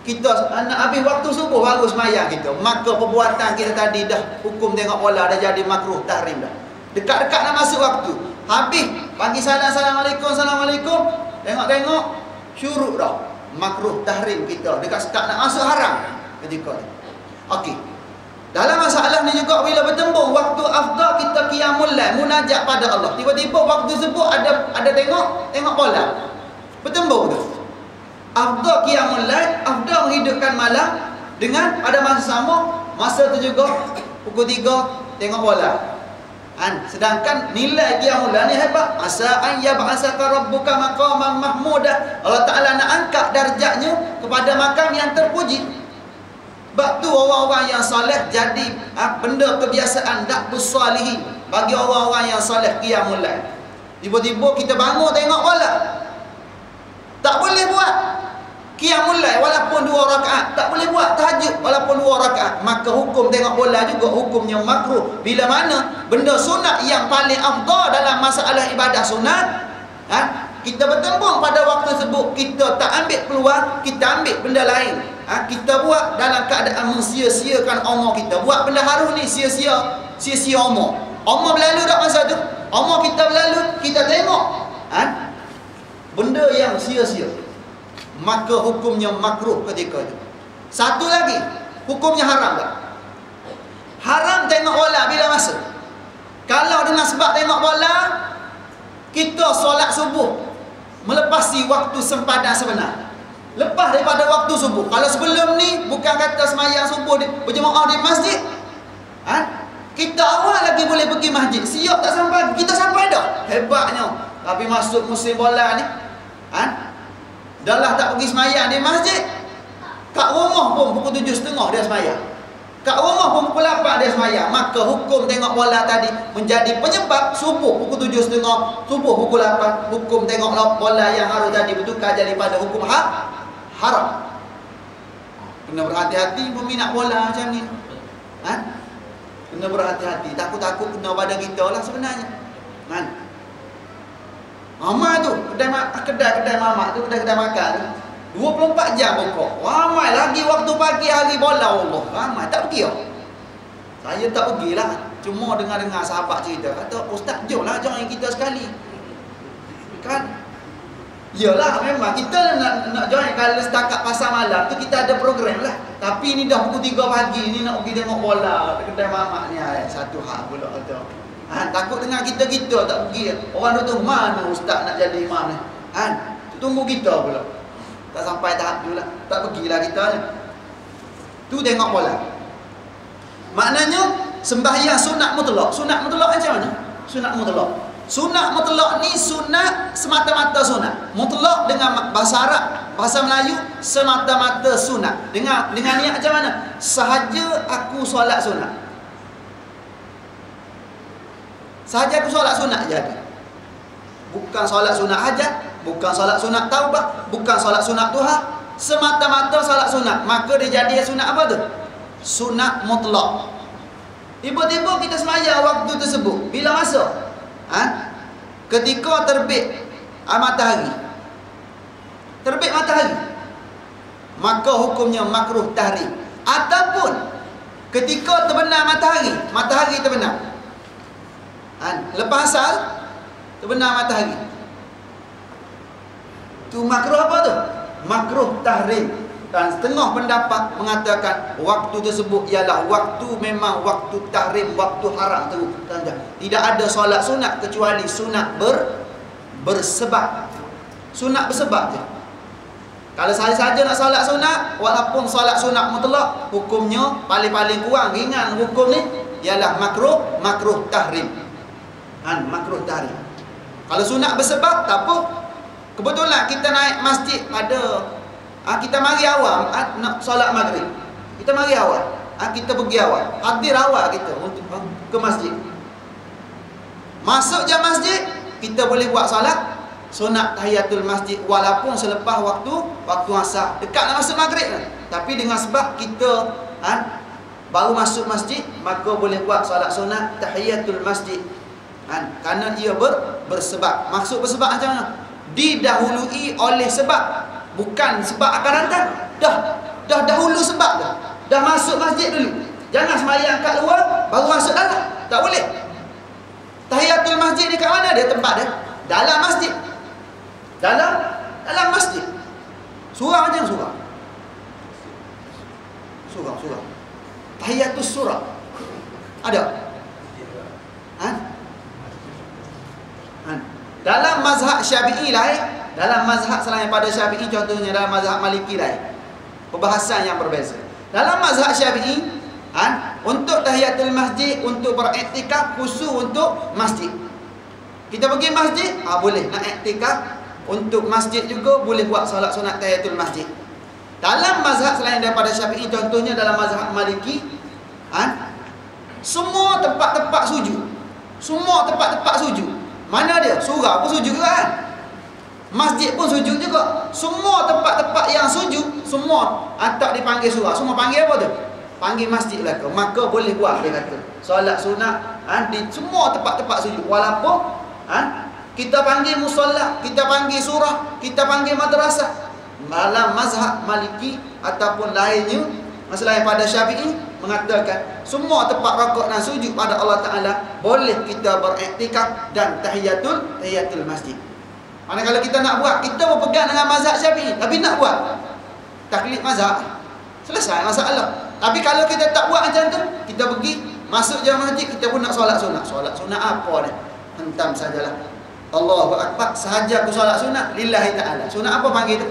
kita nak habis waktu subuh baru sembahyang kita. Maka perbuatan kita tadi dah hukum tengok bola dah jadi makruh tahrim dah. Dekat-dekat nak masuk waktu. Habis pagi salam assalamualaikum assalamualaikum tengok-tengok syuruk dah makruh tahrim kita dekat sekat nak masuk haram. Ketika ni okey. Dalam masalah ni juga bila bertembung waktu afdal kita qiyamul lail munajat pada Allah tiba-tiba waktu sebut ada ada tengok tengok bola. Bertembung tu. Afdal qiyamul lail afdal menghidupkan malam dengan pada masa sama masa tu juga pukul 3 tengok bola An, sedangkan nilai dia mula ni hebat. Asa an yab'asaka rabbuka maqaman mahmuda. Allah Taala nak angkat darjatnya kepada makam yang terpuji. Sebab tu orang-orang yang soleh jadi ha, benda kebiasaan dak bersalihin bagi orang-orang yang soleh qiyamul lail. Tiba-tiba kita bangun tengok bola. Tak boleh buat. Qiyamul lail walaupun dua rakaat tak boleh buat tahajud walaupun dua rakaat. Maka hukum tengok bola juga hukumnya makruh. Bila mana benda sunat yang paling afdal dalam masalah ibadah sunat ha? kita bertembung pada waktu tersebut kita tak ambil peluang kita ambil benda lain. Ha? kita buat dalam keadaan mensia-siakan umur kita. Buat benda harum ni sia-sia sia-sia umur umur berlalu tak masa tu? Umur kita berlalu kita tengok ha? benda yang sia-sia maka hukumnya makruh ketika itu. Satu lagi, hukumnya haram tak? Haram tengok bola bila masa. Kalau dengan sebab tengok bola, kita solat subuh melepasi waktu sempadan sebenar. Lepas daripada waktu subuh. Kalau sebelum ni bukan kata semayang subuh di, berjemaah di masjid. Ha? Kita awal lagi boleh pergi masjid. Siap tak sampai, kita sampai dah. Hebatnya. Tapi masuk musim bola ni, ha? Dah lah tak pergi semayang di masjid. Kat rumah pun pukul tujuh setengah dia semayang. Kat rumah pun pukul 8 dia semayang. Maka hukum tengok bola tadi menjadi penyebab subuh pukul tujuh setengah, subuh pukul 8. Hukum tengok bola yang haru tadi bertukar jadi pada hukum ha? haram. Kena berhati-hati peminat bola macam ni. Ha? Kena berhati-hati. Takut-takut kena pada kita lah sebenarnya. Kan? Mama tu, kedai kedai kedai mama tu, kedai kedai makan tu. 24 jam pokok. Ramai lagi waktu pagi hari bola Allah. Ramai tak pergi oh. Saya tak pergilah. Cuma dengar-dengar sahabat cerita. Kata, Ustaz, jom lah join kita sekali. Kan? Yalah memang kita nak nak join kalau setakat pasar malam tu kita ada program lah. Tapi ni dah pukul 3 pagi ni nak pergi tengok bola kedai mamak ni satu hak pula kata. Ha, takut dengan kita-kita tak pergi. Orang tu mana ustaz nak jadi imam ni? Ha, tunggu kita pula. Tak sampai tahap tu lah. Tak pergilah kita ni. Tu tengok bola. Maknanya sembahyang sunat mutlak. Sunat mutlak macam mana? Sunat mutlak. Sunat mutlak ni sunat semata-mata sunat. Mutlak dengan bahasa Arab, bahasa Melayu semata-mata sunat. Dengan dengan niat macam mana? Sahaja aku solat sunat. Sahaja aku solat sunat jadi. Bukan solat sunat hajat, bukan solat sunat taubah, bukan solat sunat duha, semata-mata solat sunat. Maka dia jadi sunat apa tu? Sunat mutlak. Tiba-tiba kita semaya waktu tersebut. Bila masa? ha? ketika terbit ah, matahari terbit matahari maka hukumnya makruh tahrim ataupun ketika terbenam matahari matahari terbenam ha? lepas asal terbenam matahari tu makruh apa tu makruh tahrim dan setengah pendapat mengatakan waktu tersebut ialah waktu memang waktu tahrim, waktu haram tu. Tidak ada solat sunat kecuali sunat ber bersebab. Sunat bersebab je. Kalau saya saja nak solat sunat, walaupun solat sunat mutlak, hukumnya paling-paling kurang ringan hukum ni ialah makruh, makruh tahrim. Kan, makruh tahrim. Kalau sunat bersebab, tak apa. Kebetulan kita naik masjid pada ha, kita mari awal ha, nak solat maghrib kita mari awal ha, kita pergi awal hadir awal kita untuk ha, ke masjid masuk jam masjid kita boleh buat solat sunat tahiyatul masjid walaupun selepas waktu waktu asar dekat nak masuk maghrib lah. tapi dengan sebab kita ha, baru masuk masjid maka boleh buat solat sunat tahiyatul masjid ha, kerana ia ber, bersebab maksud bersebab macam mana didahului oleh sebab Bukan sebab akan datang. Dah. Dah dahulu sebab dah. Dah masuk masjid dulu. Jangan semayang kat luar, baru masuk dalam. Tak boleh. Tahiyatul masjid ni kat mana dia tempat dia? Dalam masjid. Dalam dalam masjid. Surah macam surah. Surah, surah. Tahiyatul surah. Ada? Ha? Ha? Dalam mazhab syafi'i lah eh. Dalam mazhab selain pada syafi'i contohnya dalam mazhab maliki lain. Perbahasan yang berbeza. Dalam mazhab syafi'i, ha, untuk tahiyatul masjid, untuk beraktikaf, khusus untuk masjid. Kita pergi masjid, ha, boleh nak iktikaf. Untuk masjid juga boleh buat solat sunat tahiyatul masjid. Dalam mazhab selain daripada syafi'i, contohnya dalam mazhab maliki, ha, semua tempat-tempat sujud. Semua tempat-tempat sujud. Mana dia? Surah pun sujud kan? Masjid pun sujud juga. Semua tempat-tempat yang sujud, semua tak dipanggil surah. Semua panggil apa tu? Panggil masjid lah ke. Maka boleh buat dia kata. Solat sunat ha, di semua tempat-tempat sujud. Walaupun ha, kita panggil musallah, kita panggil surah, kita panggil madrasah. Malam mazhab maliki ataupun lainnya, masalah yang pada syafi'i, mengatakan semua tempat rokok dan sujud pada Allah Ta'ala boleh kita beraktikaf dan tahiyatul tahiyatul masjid. Mana kalau kita nak buat, kita berpegang dengan mazhab syafi'i. Tapi nak buat, taklid mazhab. Selesai masalah. Tapi kalau kita tak buat macam tu, kita pergi, masuk jam masjid, kita pun nak solat sunat. Solat sunat apa ni? Hentam sajalah. Allahu Akbar. Sahaja aku solat sunat, lillahi ta'ala. Sunat apa panggil tu?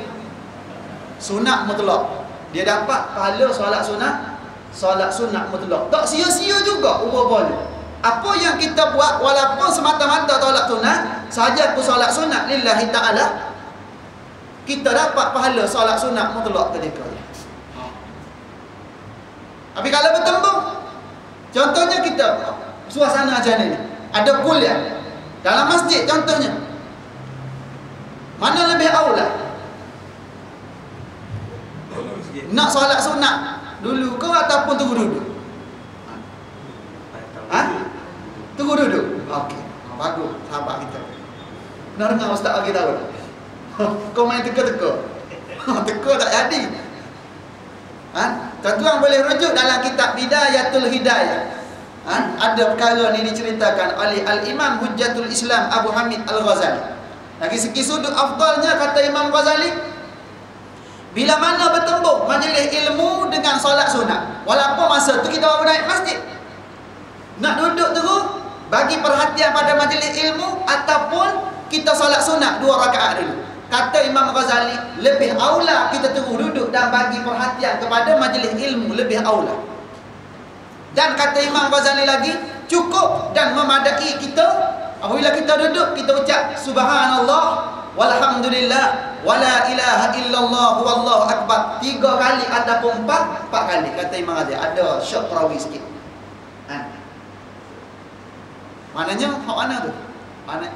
Sunat mutlak. Dia dapat pahala solat sunat solat sunat mutlak. Tak sia-sia juga ubah-ubah apa yang kita buat walaupun semata-mata tolak sunat saja pun solat sunat lillahi ta'ala kita dapat pahala solat sunat mutlak ketika itu tapi kalau bertembung contohnya kita suasana macam ni. Ada kuliah. Dalam masjid contohnya. Mana lebih aula nak solat sunat dulu ke ataupun tunggu duduk ha? Tunggu duduk. Okey. Bagus sahabat kita. Nak dengar ustaz bagi tahu. (laughs) Kau main teka-teka. (laughs) teka tak jadi. Ha? Tuan-tuan boleh rujuk dalam kitab Bidayatul Hidayah. Ha? Ada perkara ni diceritakan oleh Al-Imam Hujjatul Islam Abu Hamid Al-Ghazali. Lagi segi sudut afdalnya kata Imam Ghazali, bila mana bertembung majlis ilmu dengan solat sunat. Walaupun masa tu kita baru naik masjid. Nak duduk terus bagi perhatian pada majlis ilmu ataupun kita solat sunat dua rakaat dulu. Kata Imam Ghazali, lebih aula kita tunggu duduk dan bagi perhatian kepada majlis ilmu lebih aula. Dan kata Imam Ghazali lagi, cukup dan memadai kita apabila kita duduk kita ucap subhanallah walhamdulillah wala ilaha illallah wallahu akbar tiga kali ataupun empat empat kali kata Imam Ghazali ada syok perawi sikit. Ha. Maknanya hak mana tu? Mana?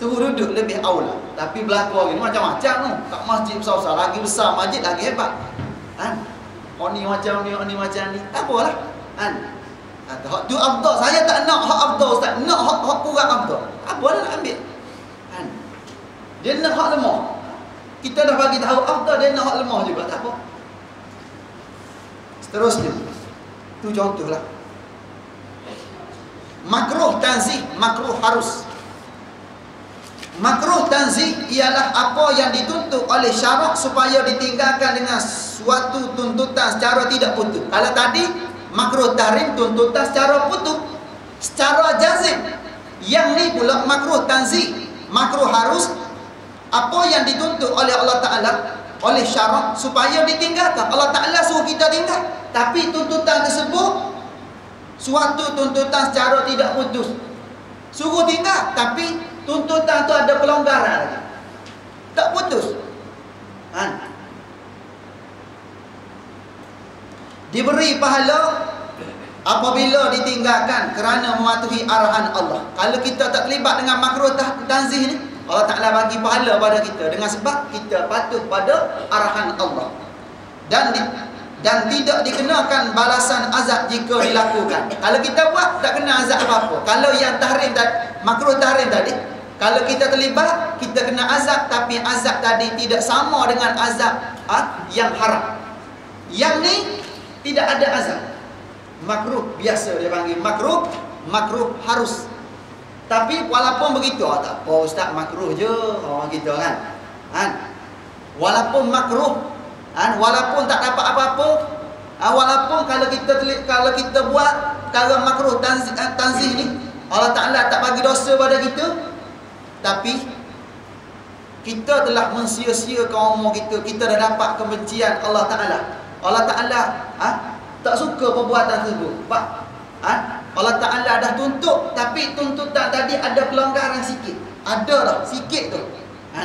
Tunggu duduk lebih aula. Tapi berlaku ni macam-macam tu. Kat masjid besar-besar. Lagi besar masjid lagi hebat. Kan? Oh ni macam ni, oh ni macam ni. Tak apalah. Kan? Kata hak tu abdul. Saya tak nak hak abdul ustaz. Nak hak, hak kurang abdul. Apalah nak ambil. Dia nak hak lemah. Kita dah bagi tahu abdul. Dia nak hak lemah juga. Tak apa. Seterusnya. Tu contohlah makruh tanzih makruh harus makruh tanzih ialah apa yang dituntut oleh syarak supaya ditinggalkan dengan suatu tuntutan secara tidak putus kalau tadi makruh tahrim tuntutan secara putus secara jazim yang ni pula makruh tanzih makruh harus apa yang dituntut oleh Allah Ta'ala oleh syarak supaya ditinggalkan. Allah Ta'ala suruh kita tinggal. Tapi tuntutan tersebut suatu tuntutan secara tidak putus suruh tinggal tapi tuntutan tu ada pelonggaran tak putus. Ha? diberi pahala apabila ditinggalkan kerana mematuhi arahan Allah. Kalau kita tak terlibat dengan makruh tanzih ni Allah Ta'ala bagi pahala pada kita dengan sebab kita patuh pada arahan Allah dan di, dan tidak dikenakan balasan azab jika dilakukan. Kalau kita buat tak kena azab apa-apa. Kalau yang tahrim tadi makruh tahrim tadi, kalau kita terlibat kita kena azab tapi azab tadi tidak sama dengan azab ha, yang haram. Yang ni tidak ada azab. Makruh biasa dia panggil makruh, makruh harus. Tapi walaupun begitu, oh, tak apa ustaz makruh je orang kita kan. Kan? Walaupun makruh Ha? Walaupun tak dapat apa-apa ha? Walaupun kalau kita kalau kita buat Kalau makruh tanzih, eh, tanzih ni Allah Ta'ala tak bagi dosa pada kita Tapi Kita telah mensia-siakan umur kita Kita dah dapat kebencian Allah Ta'ala Allah Ta'ala ha? Tak suka perbuatan tersebut Pak ha? Allah Ta'ala dah tuntut Tapi tuntutan tadi ada pelanggaran sikit Ada lah sikit tu ha?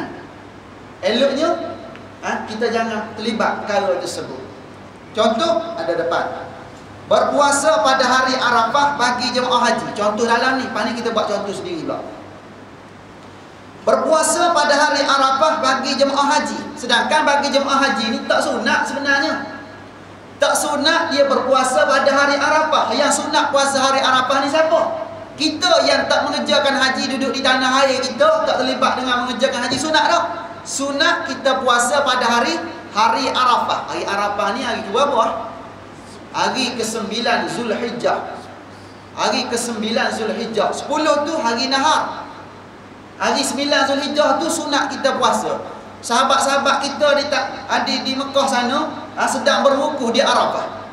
Eloknya ha? kita jangan terlibat perkara tersebut. Contoh ada depan. Berpuasa pada hari Arafah bagi jemaah haji. Contoh dalam ni, pani kita buat contoh sendiri pula. Berpuasa pada hari Arafah bagi jemaah haji. Sedangkan bagi jemaah haji ni tak sunat sebenarnya. Tak sunat dia berpuasa pada hari Arafah. Yang sunat puasa hari Arafah ni siapa? Kita yang tak mengerjakan haji duduk di tanah air kita tak terlibat dengan mengerjakan haji sunat dah sunat kita puasa pada hari hari Arafah. Hari Arafah ni hari ke berapa? Hari ke-9 Zulhijjah. Hari ke-9 Zulhijjah. 10 tu hari nahar. Hari 9 Zulhijjah tu sunat kita puasa. Sahabat-sahabat kita di ada di Mekah sana ha, sedang berwukuf di Arafah.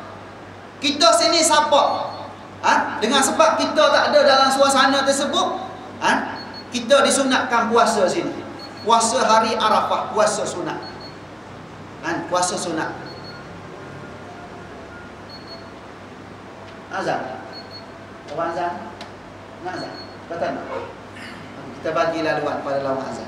Kita sini siapa? Ha? Dengan sebab kita tak ada dalam suasana tersebut, ha? kita disunatkan puasa sini puasa hari Arafah, puasa sunat. Kan, puasa sunat. Azan. Lawan azan. Nak azan. Betul tak? Kita bagi laluan pada lawan azan.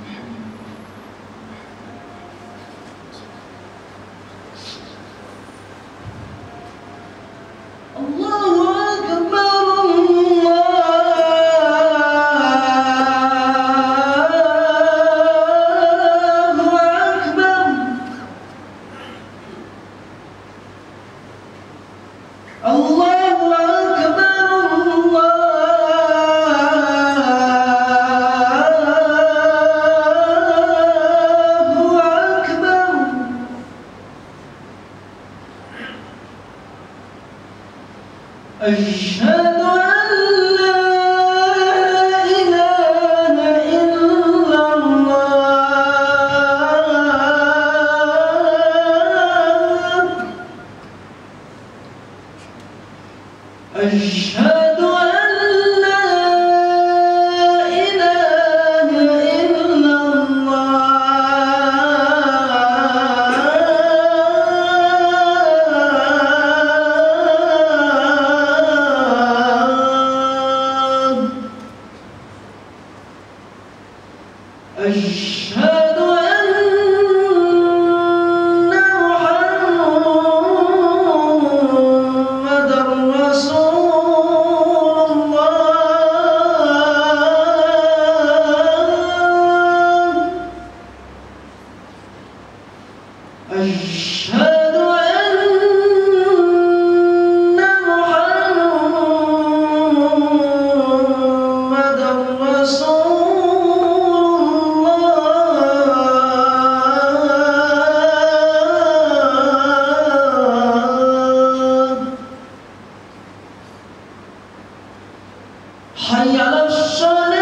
tuan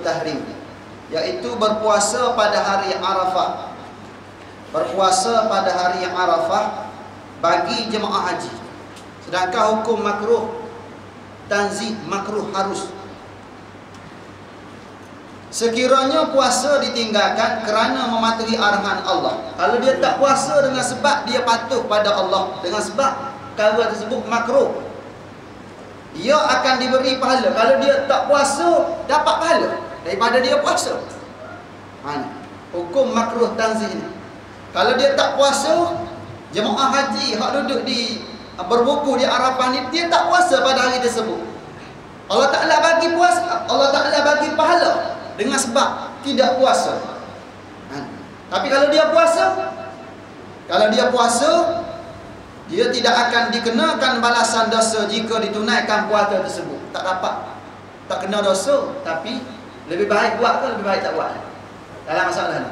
tahrim iaitu berpuasa pada hari Arafah. Berpuasa pada hari Arafah bagi jemaah haji. Sedangkan hukum makruh tanzih makruh harus. Sekiranya puasa ditinggalkan kerana mematuhi arahan Allah. Kalau dia tak puasa dengan sebab dia patuh pada Allah. Dengan sebab perkara tersebut makruh. Ia akan diberi pahala. Kalau dia tak puasa, dapat pahala. Daripada dia puasa. Mana? Hukum makruh tanzih ni. Kalau dia tak puasa, jemaah haji hak duduk di berbuku di Arafah ni, dia tak puasa pada hari tersebut. Allah Ta'ala bagi puasa, Allah Ta'ala bagi pahala dengan sebab tidak puasa. Ha. Tapi kalau dia puasa, kalau dia puasa, dia tidak akan dikenakan balasan dosa jika ditunaikan puasa tersebut. Tak dapat, tak kena dosa, tapi lebih baik buat ke lebih baik tak buat? Dalam masalah ni.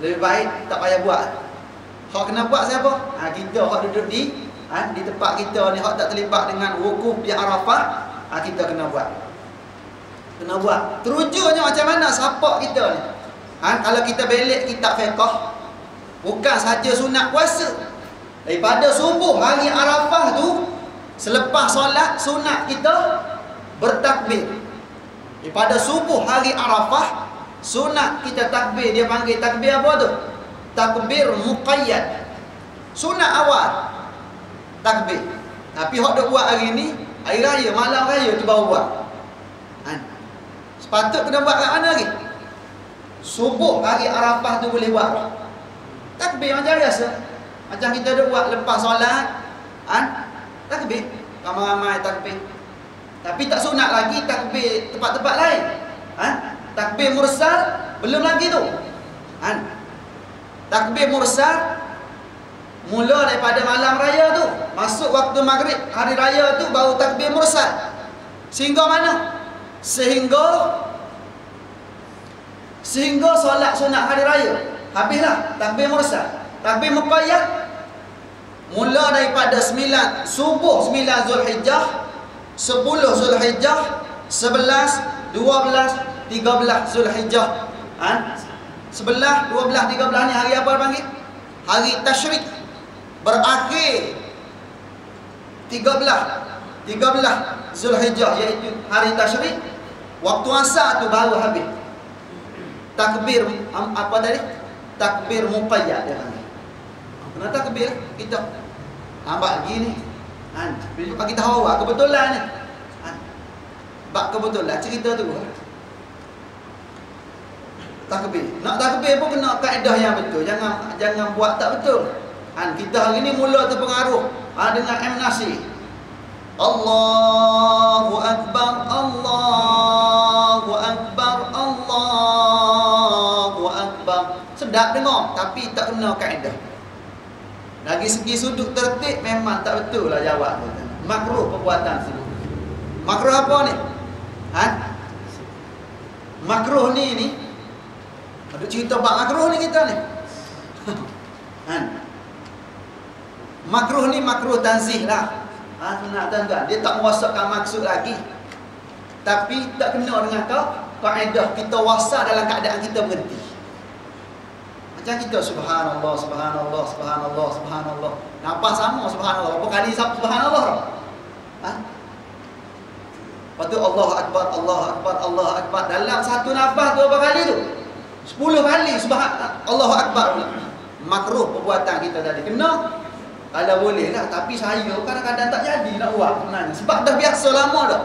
Lebih baik tak payah buat. Hak kena buat siapa? Ha, kita hak duduk di ha, di tempat kita ni hak tak terlibat dengan wukuf di Arafah, ha, kita kena buat kena buat terujunya macam mana sapak kita ni ha? kalau kita belik kitab fiqah bukan saja sunat puasa daripada subuh hari Arafah tu selepas solat sunat kita bertakbir daripada subuh hari Arafah sunat kita takbir dia panggil takbir apa tu takbir muqayyad sunat awal takbir tapi dak buat hari ni hari raya malam raya tu baru buat Sepatut kena buat kat mana lagi? Subuh hari Arafah tu boleh buat. Takbir macam biasa. Macam kita dah buat lepas solat. Kan? Takbir. Ramai-ramai takbir. Tapi tak sunat lagi takbir tempat-tempat lain. Kan? Takbir mursal belum lagi tu. Kan? Takbir mursal mula daripada malam raya tu. Masuk waktu maghrib hari raya tu baru takbir mursal. Sehingga mana? sehingga sehingga solat sunat hari raya habislah takbir mursal takbir muqayyad mula daripada 9 subuh 9 Zulhijjah 10 Zulhijjah 11 12 13 Zulhijjah ha? 11 12 13 ni hari apa panggil hari tasyrik berakhir 13 13 Zulhijjah iaitu hari tasyrik Waktu asar tu baru habis. Takbir apa tadi? Takbir muqayyad dia panggil. Kena takbir kita. Nampak lagi Ha, bila bagi tahu awak kebetulan ni. Ha. Bak kebetulan cerita tu. Takbir. Nak takbir pun kena kaedah yang betul. Jangan jangan buat tak betul. Ha, kita hari ni mula terpengaruh ha, dengan M Nasir. Allahu Akbar Allahu Akbar Allahu Akbar Sedap dengar Tapi tak kena kaedah Lagi segi sudut tertib Memang tak betul lah jawab Makruh perbuatan sini Makruh apa ni? Ha? Makruh ni ni Ada cerita bak makruh ni kita ni (laughs) ha? Makruh ni makruh tanzih lah Ha, nak tuan-tuan, dia tak mewasakkan maksud lagi. Tapi tak kena dengan kau kaedah kita wasa dalam keadaan kita berhenti. Macam kita subhanallah, subhanallah, subhanallah, subhanallah. Nampak sama subhanallah. Berapa kali subhanallah? Ha? Lepas tu Allah Akbar, Allah Akbar, Allah Akbar. Dalam satu nafas tu berapa kali tu? Sepuluh kali subhanallah, Allah Akbar. Makruh perbuatan kita tadi. Kena kalau boleh lah Tapi saya kadang-kadang tak jadi nak buat sebenarnya Sebab dah biasa lama dah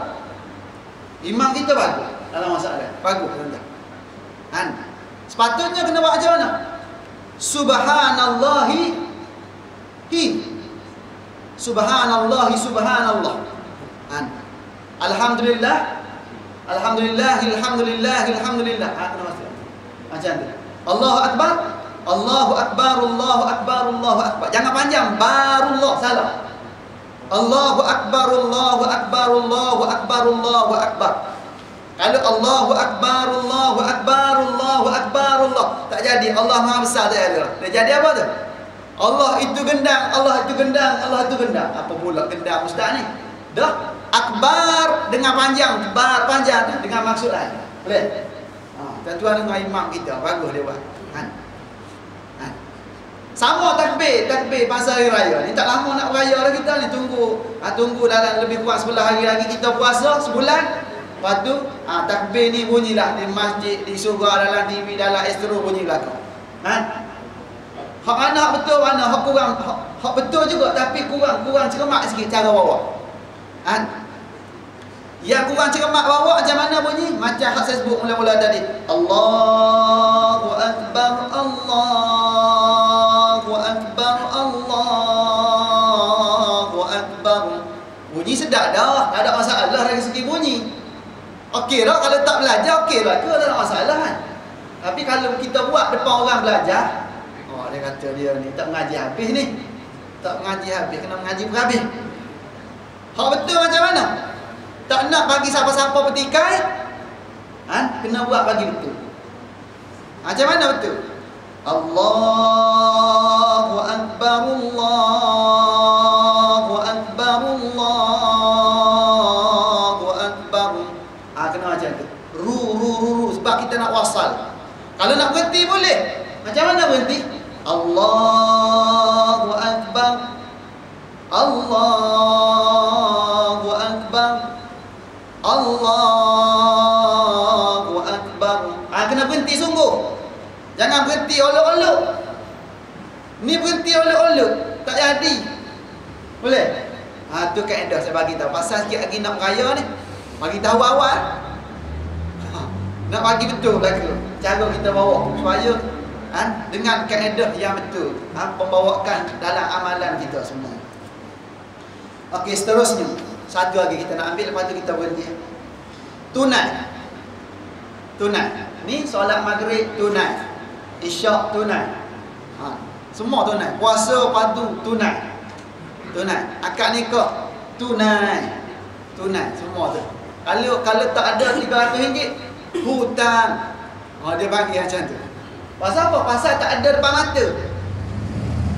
Imam kita bagus Dalam masalah Bagus kan? Sepatutnya kena buat macam mana Subhanallahi. Hi. Subhanallahi Subhanallah. Kan? Alhamdulillah. Alhamdulillah Alhamdulillah Alhamdulillah. Ha, Macam tu. Allahu Akbar. Allahu Akbar, Allahu Akbar, Allahu Akbar. Jangan panjang, barullah salah. Allahu Akbar, Allahu Akbar, Allahu Akbar, Allahu Akbar. Kalau Allahu Akbar, Allahu Akbar, Allahu Akbar, Allah. Tak jadi, Allah Maha Besar tak ada. Dia jadi apa tu? Allah itu gendang, Allah itu gendang, Allah itu gendang. Apa pula gendang ustaz ni? Dah akbar dengan panjang, bar panjang dengan maksud lain. Boleh? Ha, tuan dengan imam kita, bagus dia buat. Kan? Sama takbir, takbir pasal hari raya. Ni tak lama nak raya lah kita ni tunggu. Ha, tunggu dalam lebih kurang sebelah hari lagi kita puasa sebulan. Lepas tu Ha, takbir ni bunyilah di masjid, di surga, dalam TV, dalam astro bunyi belakang. Ha? Hak mana hak betul mana, hak kurang, hak, hak betul juga tapi kurang kurang cermat sikit cara bawa. Ha? Yang kurang cermat bawa macam mana bunyi? Macam hak saya sebut mula-mula tadi. Allahu Akbar, Allahu Akbar, Allahu Akbar. Bunyi sedap dah, tak ada masalah bunyi. Okey lah kalau tak belajar okey lah ke tak masalah kan. Tapi kalau kita buat depan orang belajar, oh dia kata dia ni tak mengaji habis ni. Tak mengaji habis kena mengaji berhabis. Hak betul macam mana? Tak nak bagi siapa-siapa petikai, kan? Kena buat bagi betul. Macam mana betul? Allahu Akbar Allahu Ru ru ru ru sebab kita nak wasal. Kalau nak berhenti boleh. Macam mana berhenti? Allahu Akbar. Allahu Akbar. Allahu Akbar. Ah kena berhenti sungguh. Jangan berhenti olok-olok. Ni berhenti olok-olok. Tak jadi. Boleh? Ha, tu kaedah saya bagi tahu. Pasal sikit lagi nak raya ni. Bagi tahu awal. Nak bagi betul lagi cara kita bawa supaya ha, dengan kaedah yang betul ha, pembawakan dalam amalan kita semua. Okey, seterusnya. Satu lagi kita nak ambil lepas tu kita berhenti. Tunai. Tunai. Ni solat maghrib tunai. Isyak tunai. Ha, semua tunai. Puasa padu tunai. Tunai. Akad nikah tunai. Tunai semua tu. Kalau kalau tak ada RM300 hutang. Oh dia bagi macam tu. Pasal apa? Pasal tak ada depan mata.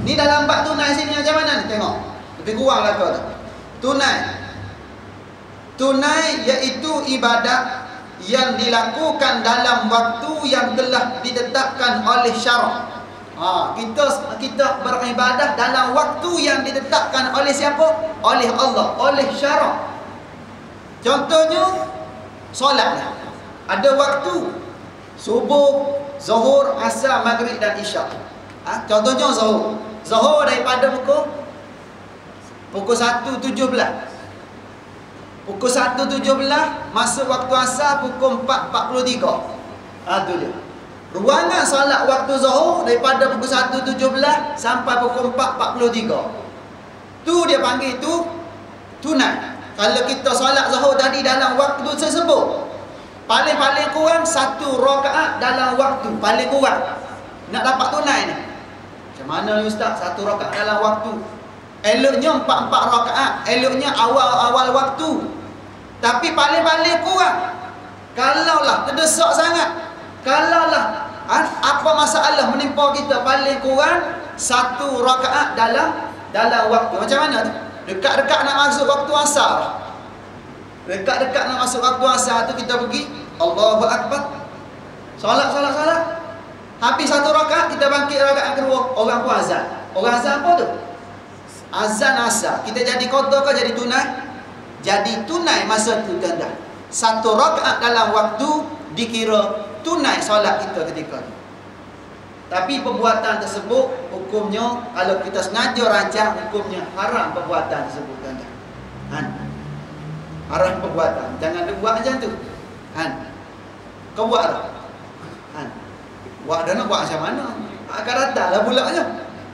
Ni dalam bab tunai sini macam mana ni tengok. Lebih kurang lah kau tu. Tunai. Tunai iaitu ibadat yang dilakukan dalam waktu yang telah ditetapkan oleh syarak. Ha, kita kita beribadah dalam waktu yang ditetapkan oleh siapa? Oleh Allah, oleh syarak. Contohnya solat lah. Ada waktu subuh, zuhur, asar, maghrib dan isyak. Ha? Contohnya zuhur. Zuhur daripada pukul pukul 1.17. Pukul 1.17 masuk waktu asar pukul 4.43. Ha tu dia. Ruangan solat waktu zuhur daripada pukul 1.17 sampai pukul 4.43. Tu dia panggil tu tunai. Kalau kita solat zuhur tadi dalam waktu tersebut paling-paling kurang satu rakaat dalam waktu paling kurang. Nak dapat tunai ni. Macam mana ni ustaz satu rakaat dalam waktu? Eloknya empat-empat rakaat. Eloknya awal-awal waktu. Tapi paling-paling kurang. Kalaulah terdesak sangat. Kalaulah apa masalah menimpa kita paling kurang satu rakaat dalam dalam waktu. Macam mana tu? Dekat-dekat nak masuk waktu asar. Dekat-dekat nak masuk waktu asar tu kita pergi Allahu Akbar. Solat, solat, solat. Habis satu rakaat kita bangkit rakaat kedua. Orang pun azan. Orang azan apa tu? Azan asar. Kita jadi kotor ke jadi tunai? Jadi tunai masa tu tanda. Satu rakaat dalam waktu dikira tunai solat kita ketika itu. Tapi perbuatan tersebut hukumnya kalau kita sengaja rancang hukumnya haram perbuatan tersebut tanda. Han. Haram perbuatan. Jangan dia buat macam tu. Han. Kau buat tak? Han. Buat dah nak buat macam mana? Akan datang lah pula je.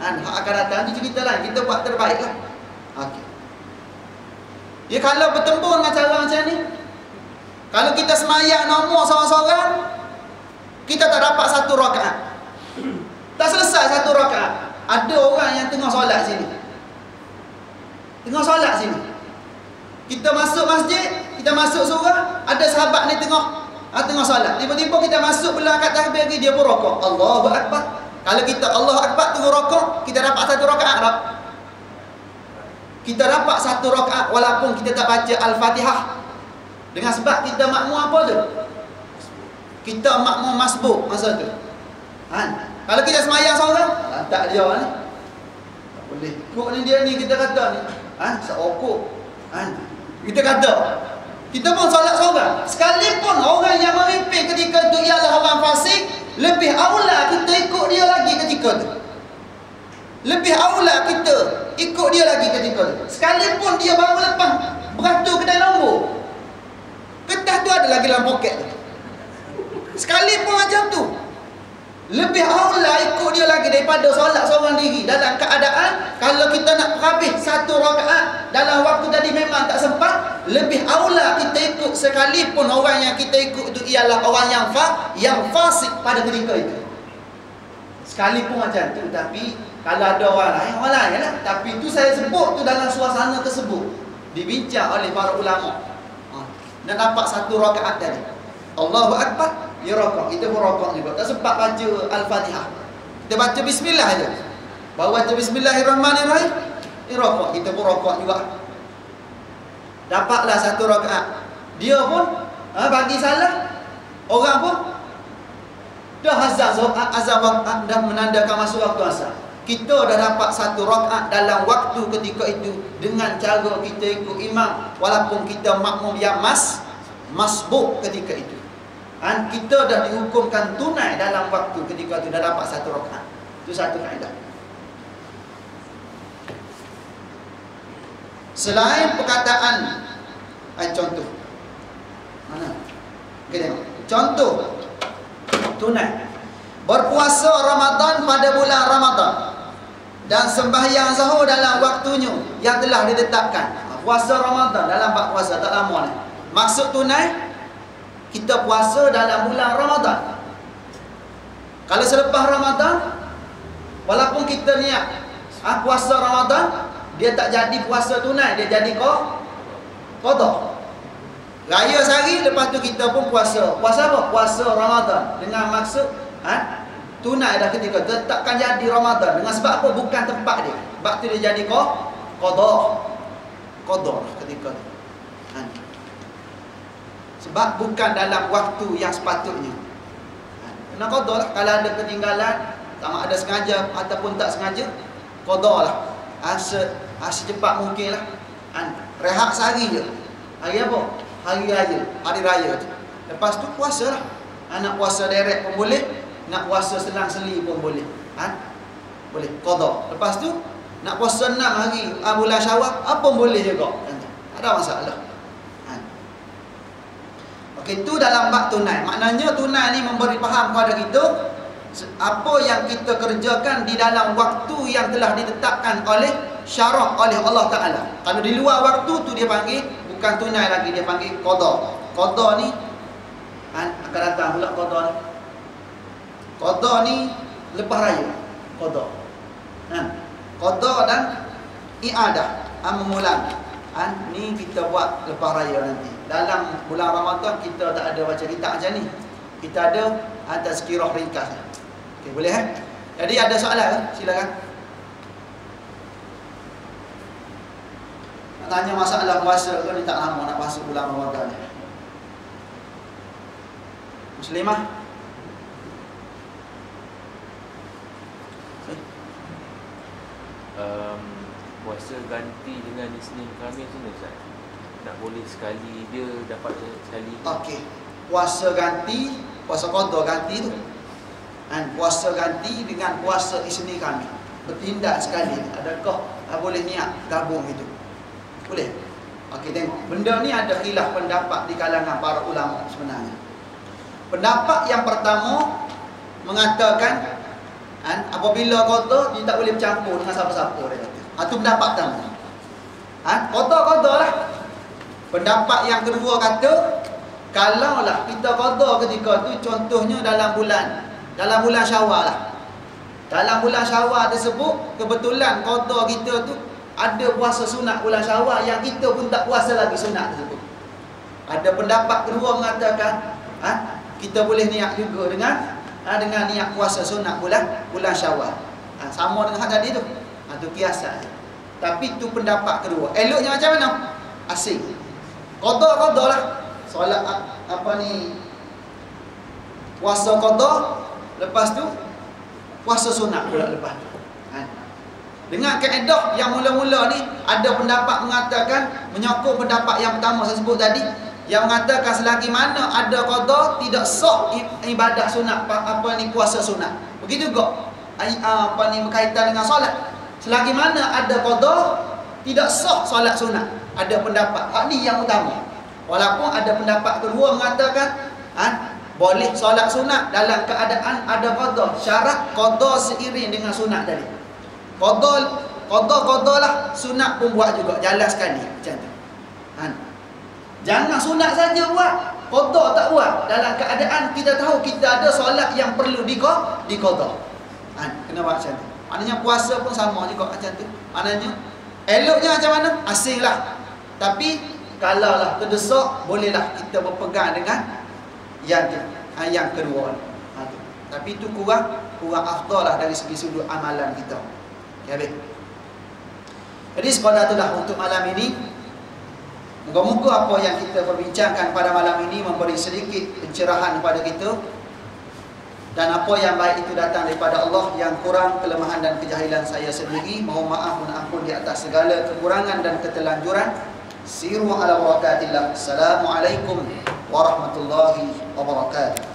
Han. Akan datang tu cerita lain. Kita buat terbaik lah. Okey. Ya kalau bertempur dengan cara macam ni. Kalau kita semayang nombor seorang-seorang. Kita tak dapat satu rakaat. Tak selesai satu rakaat. Ada orang yang tengah solat sini. Tengah solat sini. Kita masuk masjid, kita masuk surah, ada sahabat ni tengah ha, tengah solat. Tiba-tiba kita masuk belah kat takbir lagi dia pun rokok. Allahu akbar. Kalau kita Allah akbar tunggu rokok, kita dapat satu rakaat tak? Kita dapat satu rakaat walaupun kita tak baca Al-Fatihah. Dengan sebab kita makmum apa tu? Kita makmum masbuk masa tu. Ha? Kalau kita semayang seorang, tak dia ni. Tak boleh. Kok ni dia ni kita kata ni. Ha? Seokok. Ha? Kita kata. Kita pun solat seorang. Sekalipun orang yang memimpin ketika itu ialah orang fasik, lebih aula kita ikut dia lagi ketika itu. Lebih aula kita ikut dia lagi ketika itu. Sekalipun dia baru lepas beratur kedai nombor. Kertas tu ada lagi dalam poket. Sekalipun macam tu. Lebih aula ikut dia lagi daripada solat seorang diri. Dalam keadaan kalau kita nak habis satu rakaat dalam waktu tadi memang tak sempat lebih aula kita ikut sekalipun orang yang kita ikut itu ialah orang yang fa yang fasik pada ketika itu. Sekalipun macam tu tapi kalau ada orang lain orang lain lah. Tapi itu saya sebut tu dalam suasana tersebut. Dibincang oleh para ulama. Ha. dan dapat satu rakaat tadi. Allahu Akbar dia rokok. Kita pun rokok juga. Tak sempat baca Al-Fatihah. Kita baca Bismillah je. Baru baca Bismillahirrahmanirrahim. Dia rokok. Kita pun rokok juga. Dapatlah satu rakaat. Dia pun ha, bagi salah. Orang pun dah azan azan dah menandakan masuk waktu asar. Kita dah dapat satu rakaat dalam waktu ketika itu dengan cara kita ikut imam walaupun kita makmum yang mas masbuk ketika itu. Han, kita dah dihukumkan tunai dalam waktu ketika itu dah dapat satu rakaat. Itu satu kaedah. Selain perkataan ay, contoh. Mana? Okay, tengok. Contoh tunai. Berpuasa Ramadan pada bulan Ramadan dan sembahyang zuhur dalam waktunya yang telah ditetapkan. Puasa Ramadan dalam bab puasa tak lama ni. Maksud tunai kita puasa dalam bulan Ramadan. Kalau selepas Ramadan, walaupun kita niat ha, puasa Ramadan, dia tak jadi puasa tunai, dia jadi kau qada. Raya sehari lepas tu kita pun puasa. Puasa apa? Puasa Ramadan dengan maksud ha, tunai dah ketika takkan jadi Ramadan dengan sebab apa? Bukan tempat dia. Sebab tu dia jadi kau qada. Qada ketika tu. Sebab bukan dalam waktu yang sepatutnya. Kena qada lah. Kalau ada ketinggalan, sama ada sengaja ataupun tak sengaja, qada lah. Ha, se, ha, secepat mungkin lah. Ha, rehat sehari je. Hari apa? Hari raya. Hari raya tu. Lepas tu puasa lah. Ha, nak puasa direct pun boleh. Nak puasa selang-seli pun boleh. Ha? Boleh. Qada. Lepas tu, nak puasa 6 hari ha, bulan syawal, apa boleh juga. Tak ada masalah. Itu dalam bab tunai. Maknanya tunai ni memberi faham kepada kita apa yang kita kerjakan di dalam waktu yang telah ditetapkan oleh syarak oleh Allah Taala. Kalau di luar waktu tu dia panggil bukan tunai lagi, dia panggil qada. Qada ni kan akan datang pula qada ni. Qada ni lepas raya. Qada. Kan? Qada dan iadah, amulan. Kan? Ni kita buat lepas raya nanti dalam bulan Ramadan kita tak ada baca kitab macam ni. Kita ada atas kirah ringkas. Okey, boleh eh? Jadi ada soalan ke? Silakan. Nak tanya masalah puasa ke ni tak lama nak masuk bulan Ramadan ni. Muslimah? Um, puasa ganti dengan Isnin Khamis ni Ustaz nak boleh sekali dia dapat sekali okey. Puasa ganti puasa qada ganti tu. Kan? Puasa ganti dengan puasa isni kami. Bertindak sekali. Adakah ah, boleh niat gabung itu? Boleh? Okey tengok. Benda ni ada khilaf pendapat di kalangan para ulama sebenarnya. Pendapat yang pertama mengatakan kan apabila qada dia tak boleh bercampur dengan siapa-siapa dia. Kata ah, pendapat pertama. Kan qada qada lah Pendapat yang kedua kata Kalaulah kita qada ketika tu Contohnya dalam bulan Dalam bulan syawal lah. Dalam bulan syawal tersebut Kebetulan qada kita tu Ada puasa sunat bulan syawal Yang kita pun tak puasa lagi sunat tersebut. Ada pendapat kedua mengatakan ha, Kita boleh niat juga dengan ha, Dengan niat puasa sunat bulan Bulan syawal. Ha, Sama dengan hak tadi tu. Ha, Itu kiasan Tapi itu pendapat kedua. Eloknya macam mana? Asing Qada qada lah. Solat apa ni? Puasa qada, lepas tu puasa sunat pula lepas. Kan? Dengan kaedah yang mula-mula ni ada pendapat mengatakan menyokong pendapat yang pertama saya sebut tadi yang mengatakan selagi mana ada qada tidak sah ibadah sunat apa ni puasa sunat. Begitu juga apa ni berkaitan dengan solat. Selagi mana ada qada tidak sah solat sunat. Ada pendapat hak ni yang utama. Walaupun ada pendapat kedua mengatakan ha, boleh solat sunat dalam keadaan ada qada. Syarat qada seiring dengan sunat tadi. Qada qada qada lah sunat pun buat juga jalan sekali macam tu. Ha. Jangan sunat saja buat. Qada tak buat. Dalam keadaan kita tahu kita ada solat yang perlu di di qada. Ha, kena buat macam tu. Maknanya puasa pun sama juga macam tu. Maknanya eloknya macam mana? Asinglah. Tapi kalau lah terdesak bolehlah kita berpegang dengan yang ha, yang kedua. Ha. Tapi itu kurang kurang afdal lah dari segi sudut amalan kita. Okay, habis. Jadi sekadar itulah untuk malam ini Moga-moga apa yang kita perbincangkan pada malam ini memberi sedikit pencerahan kepada kita dan apa yang baik itu datang daripada Allah yang kurang kelemahan dan kejahilan saya sendiri mohon maaf dan ampun di atas segala kekurangan dan ketelanjuran سيروا على بركات الله. السلام عليكم ورحمة الله وبركاته.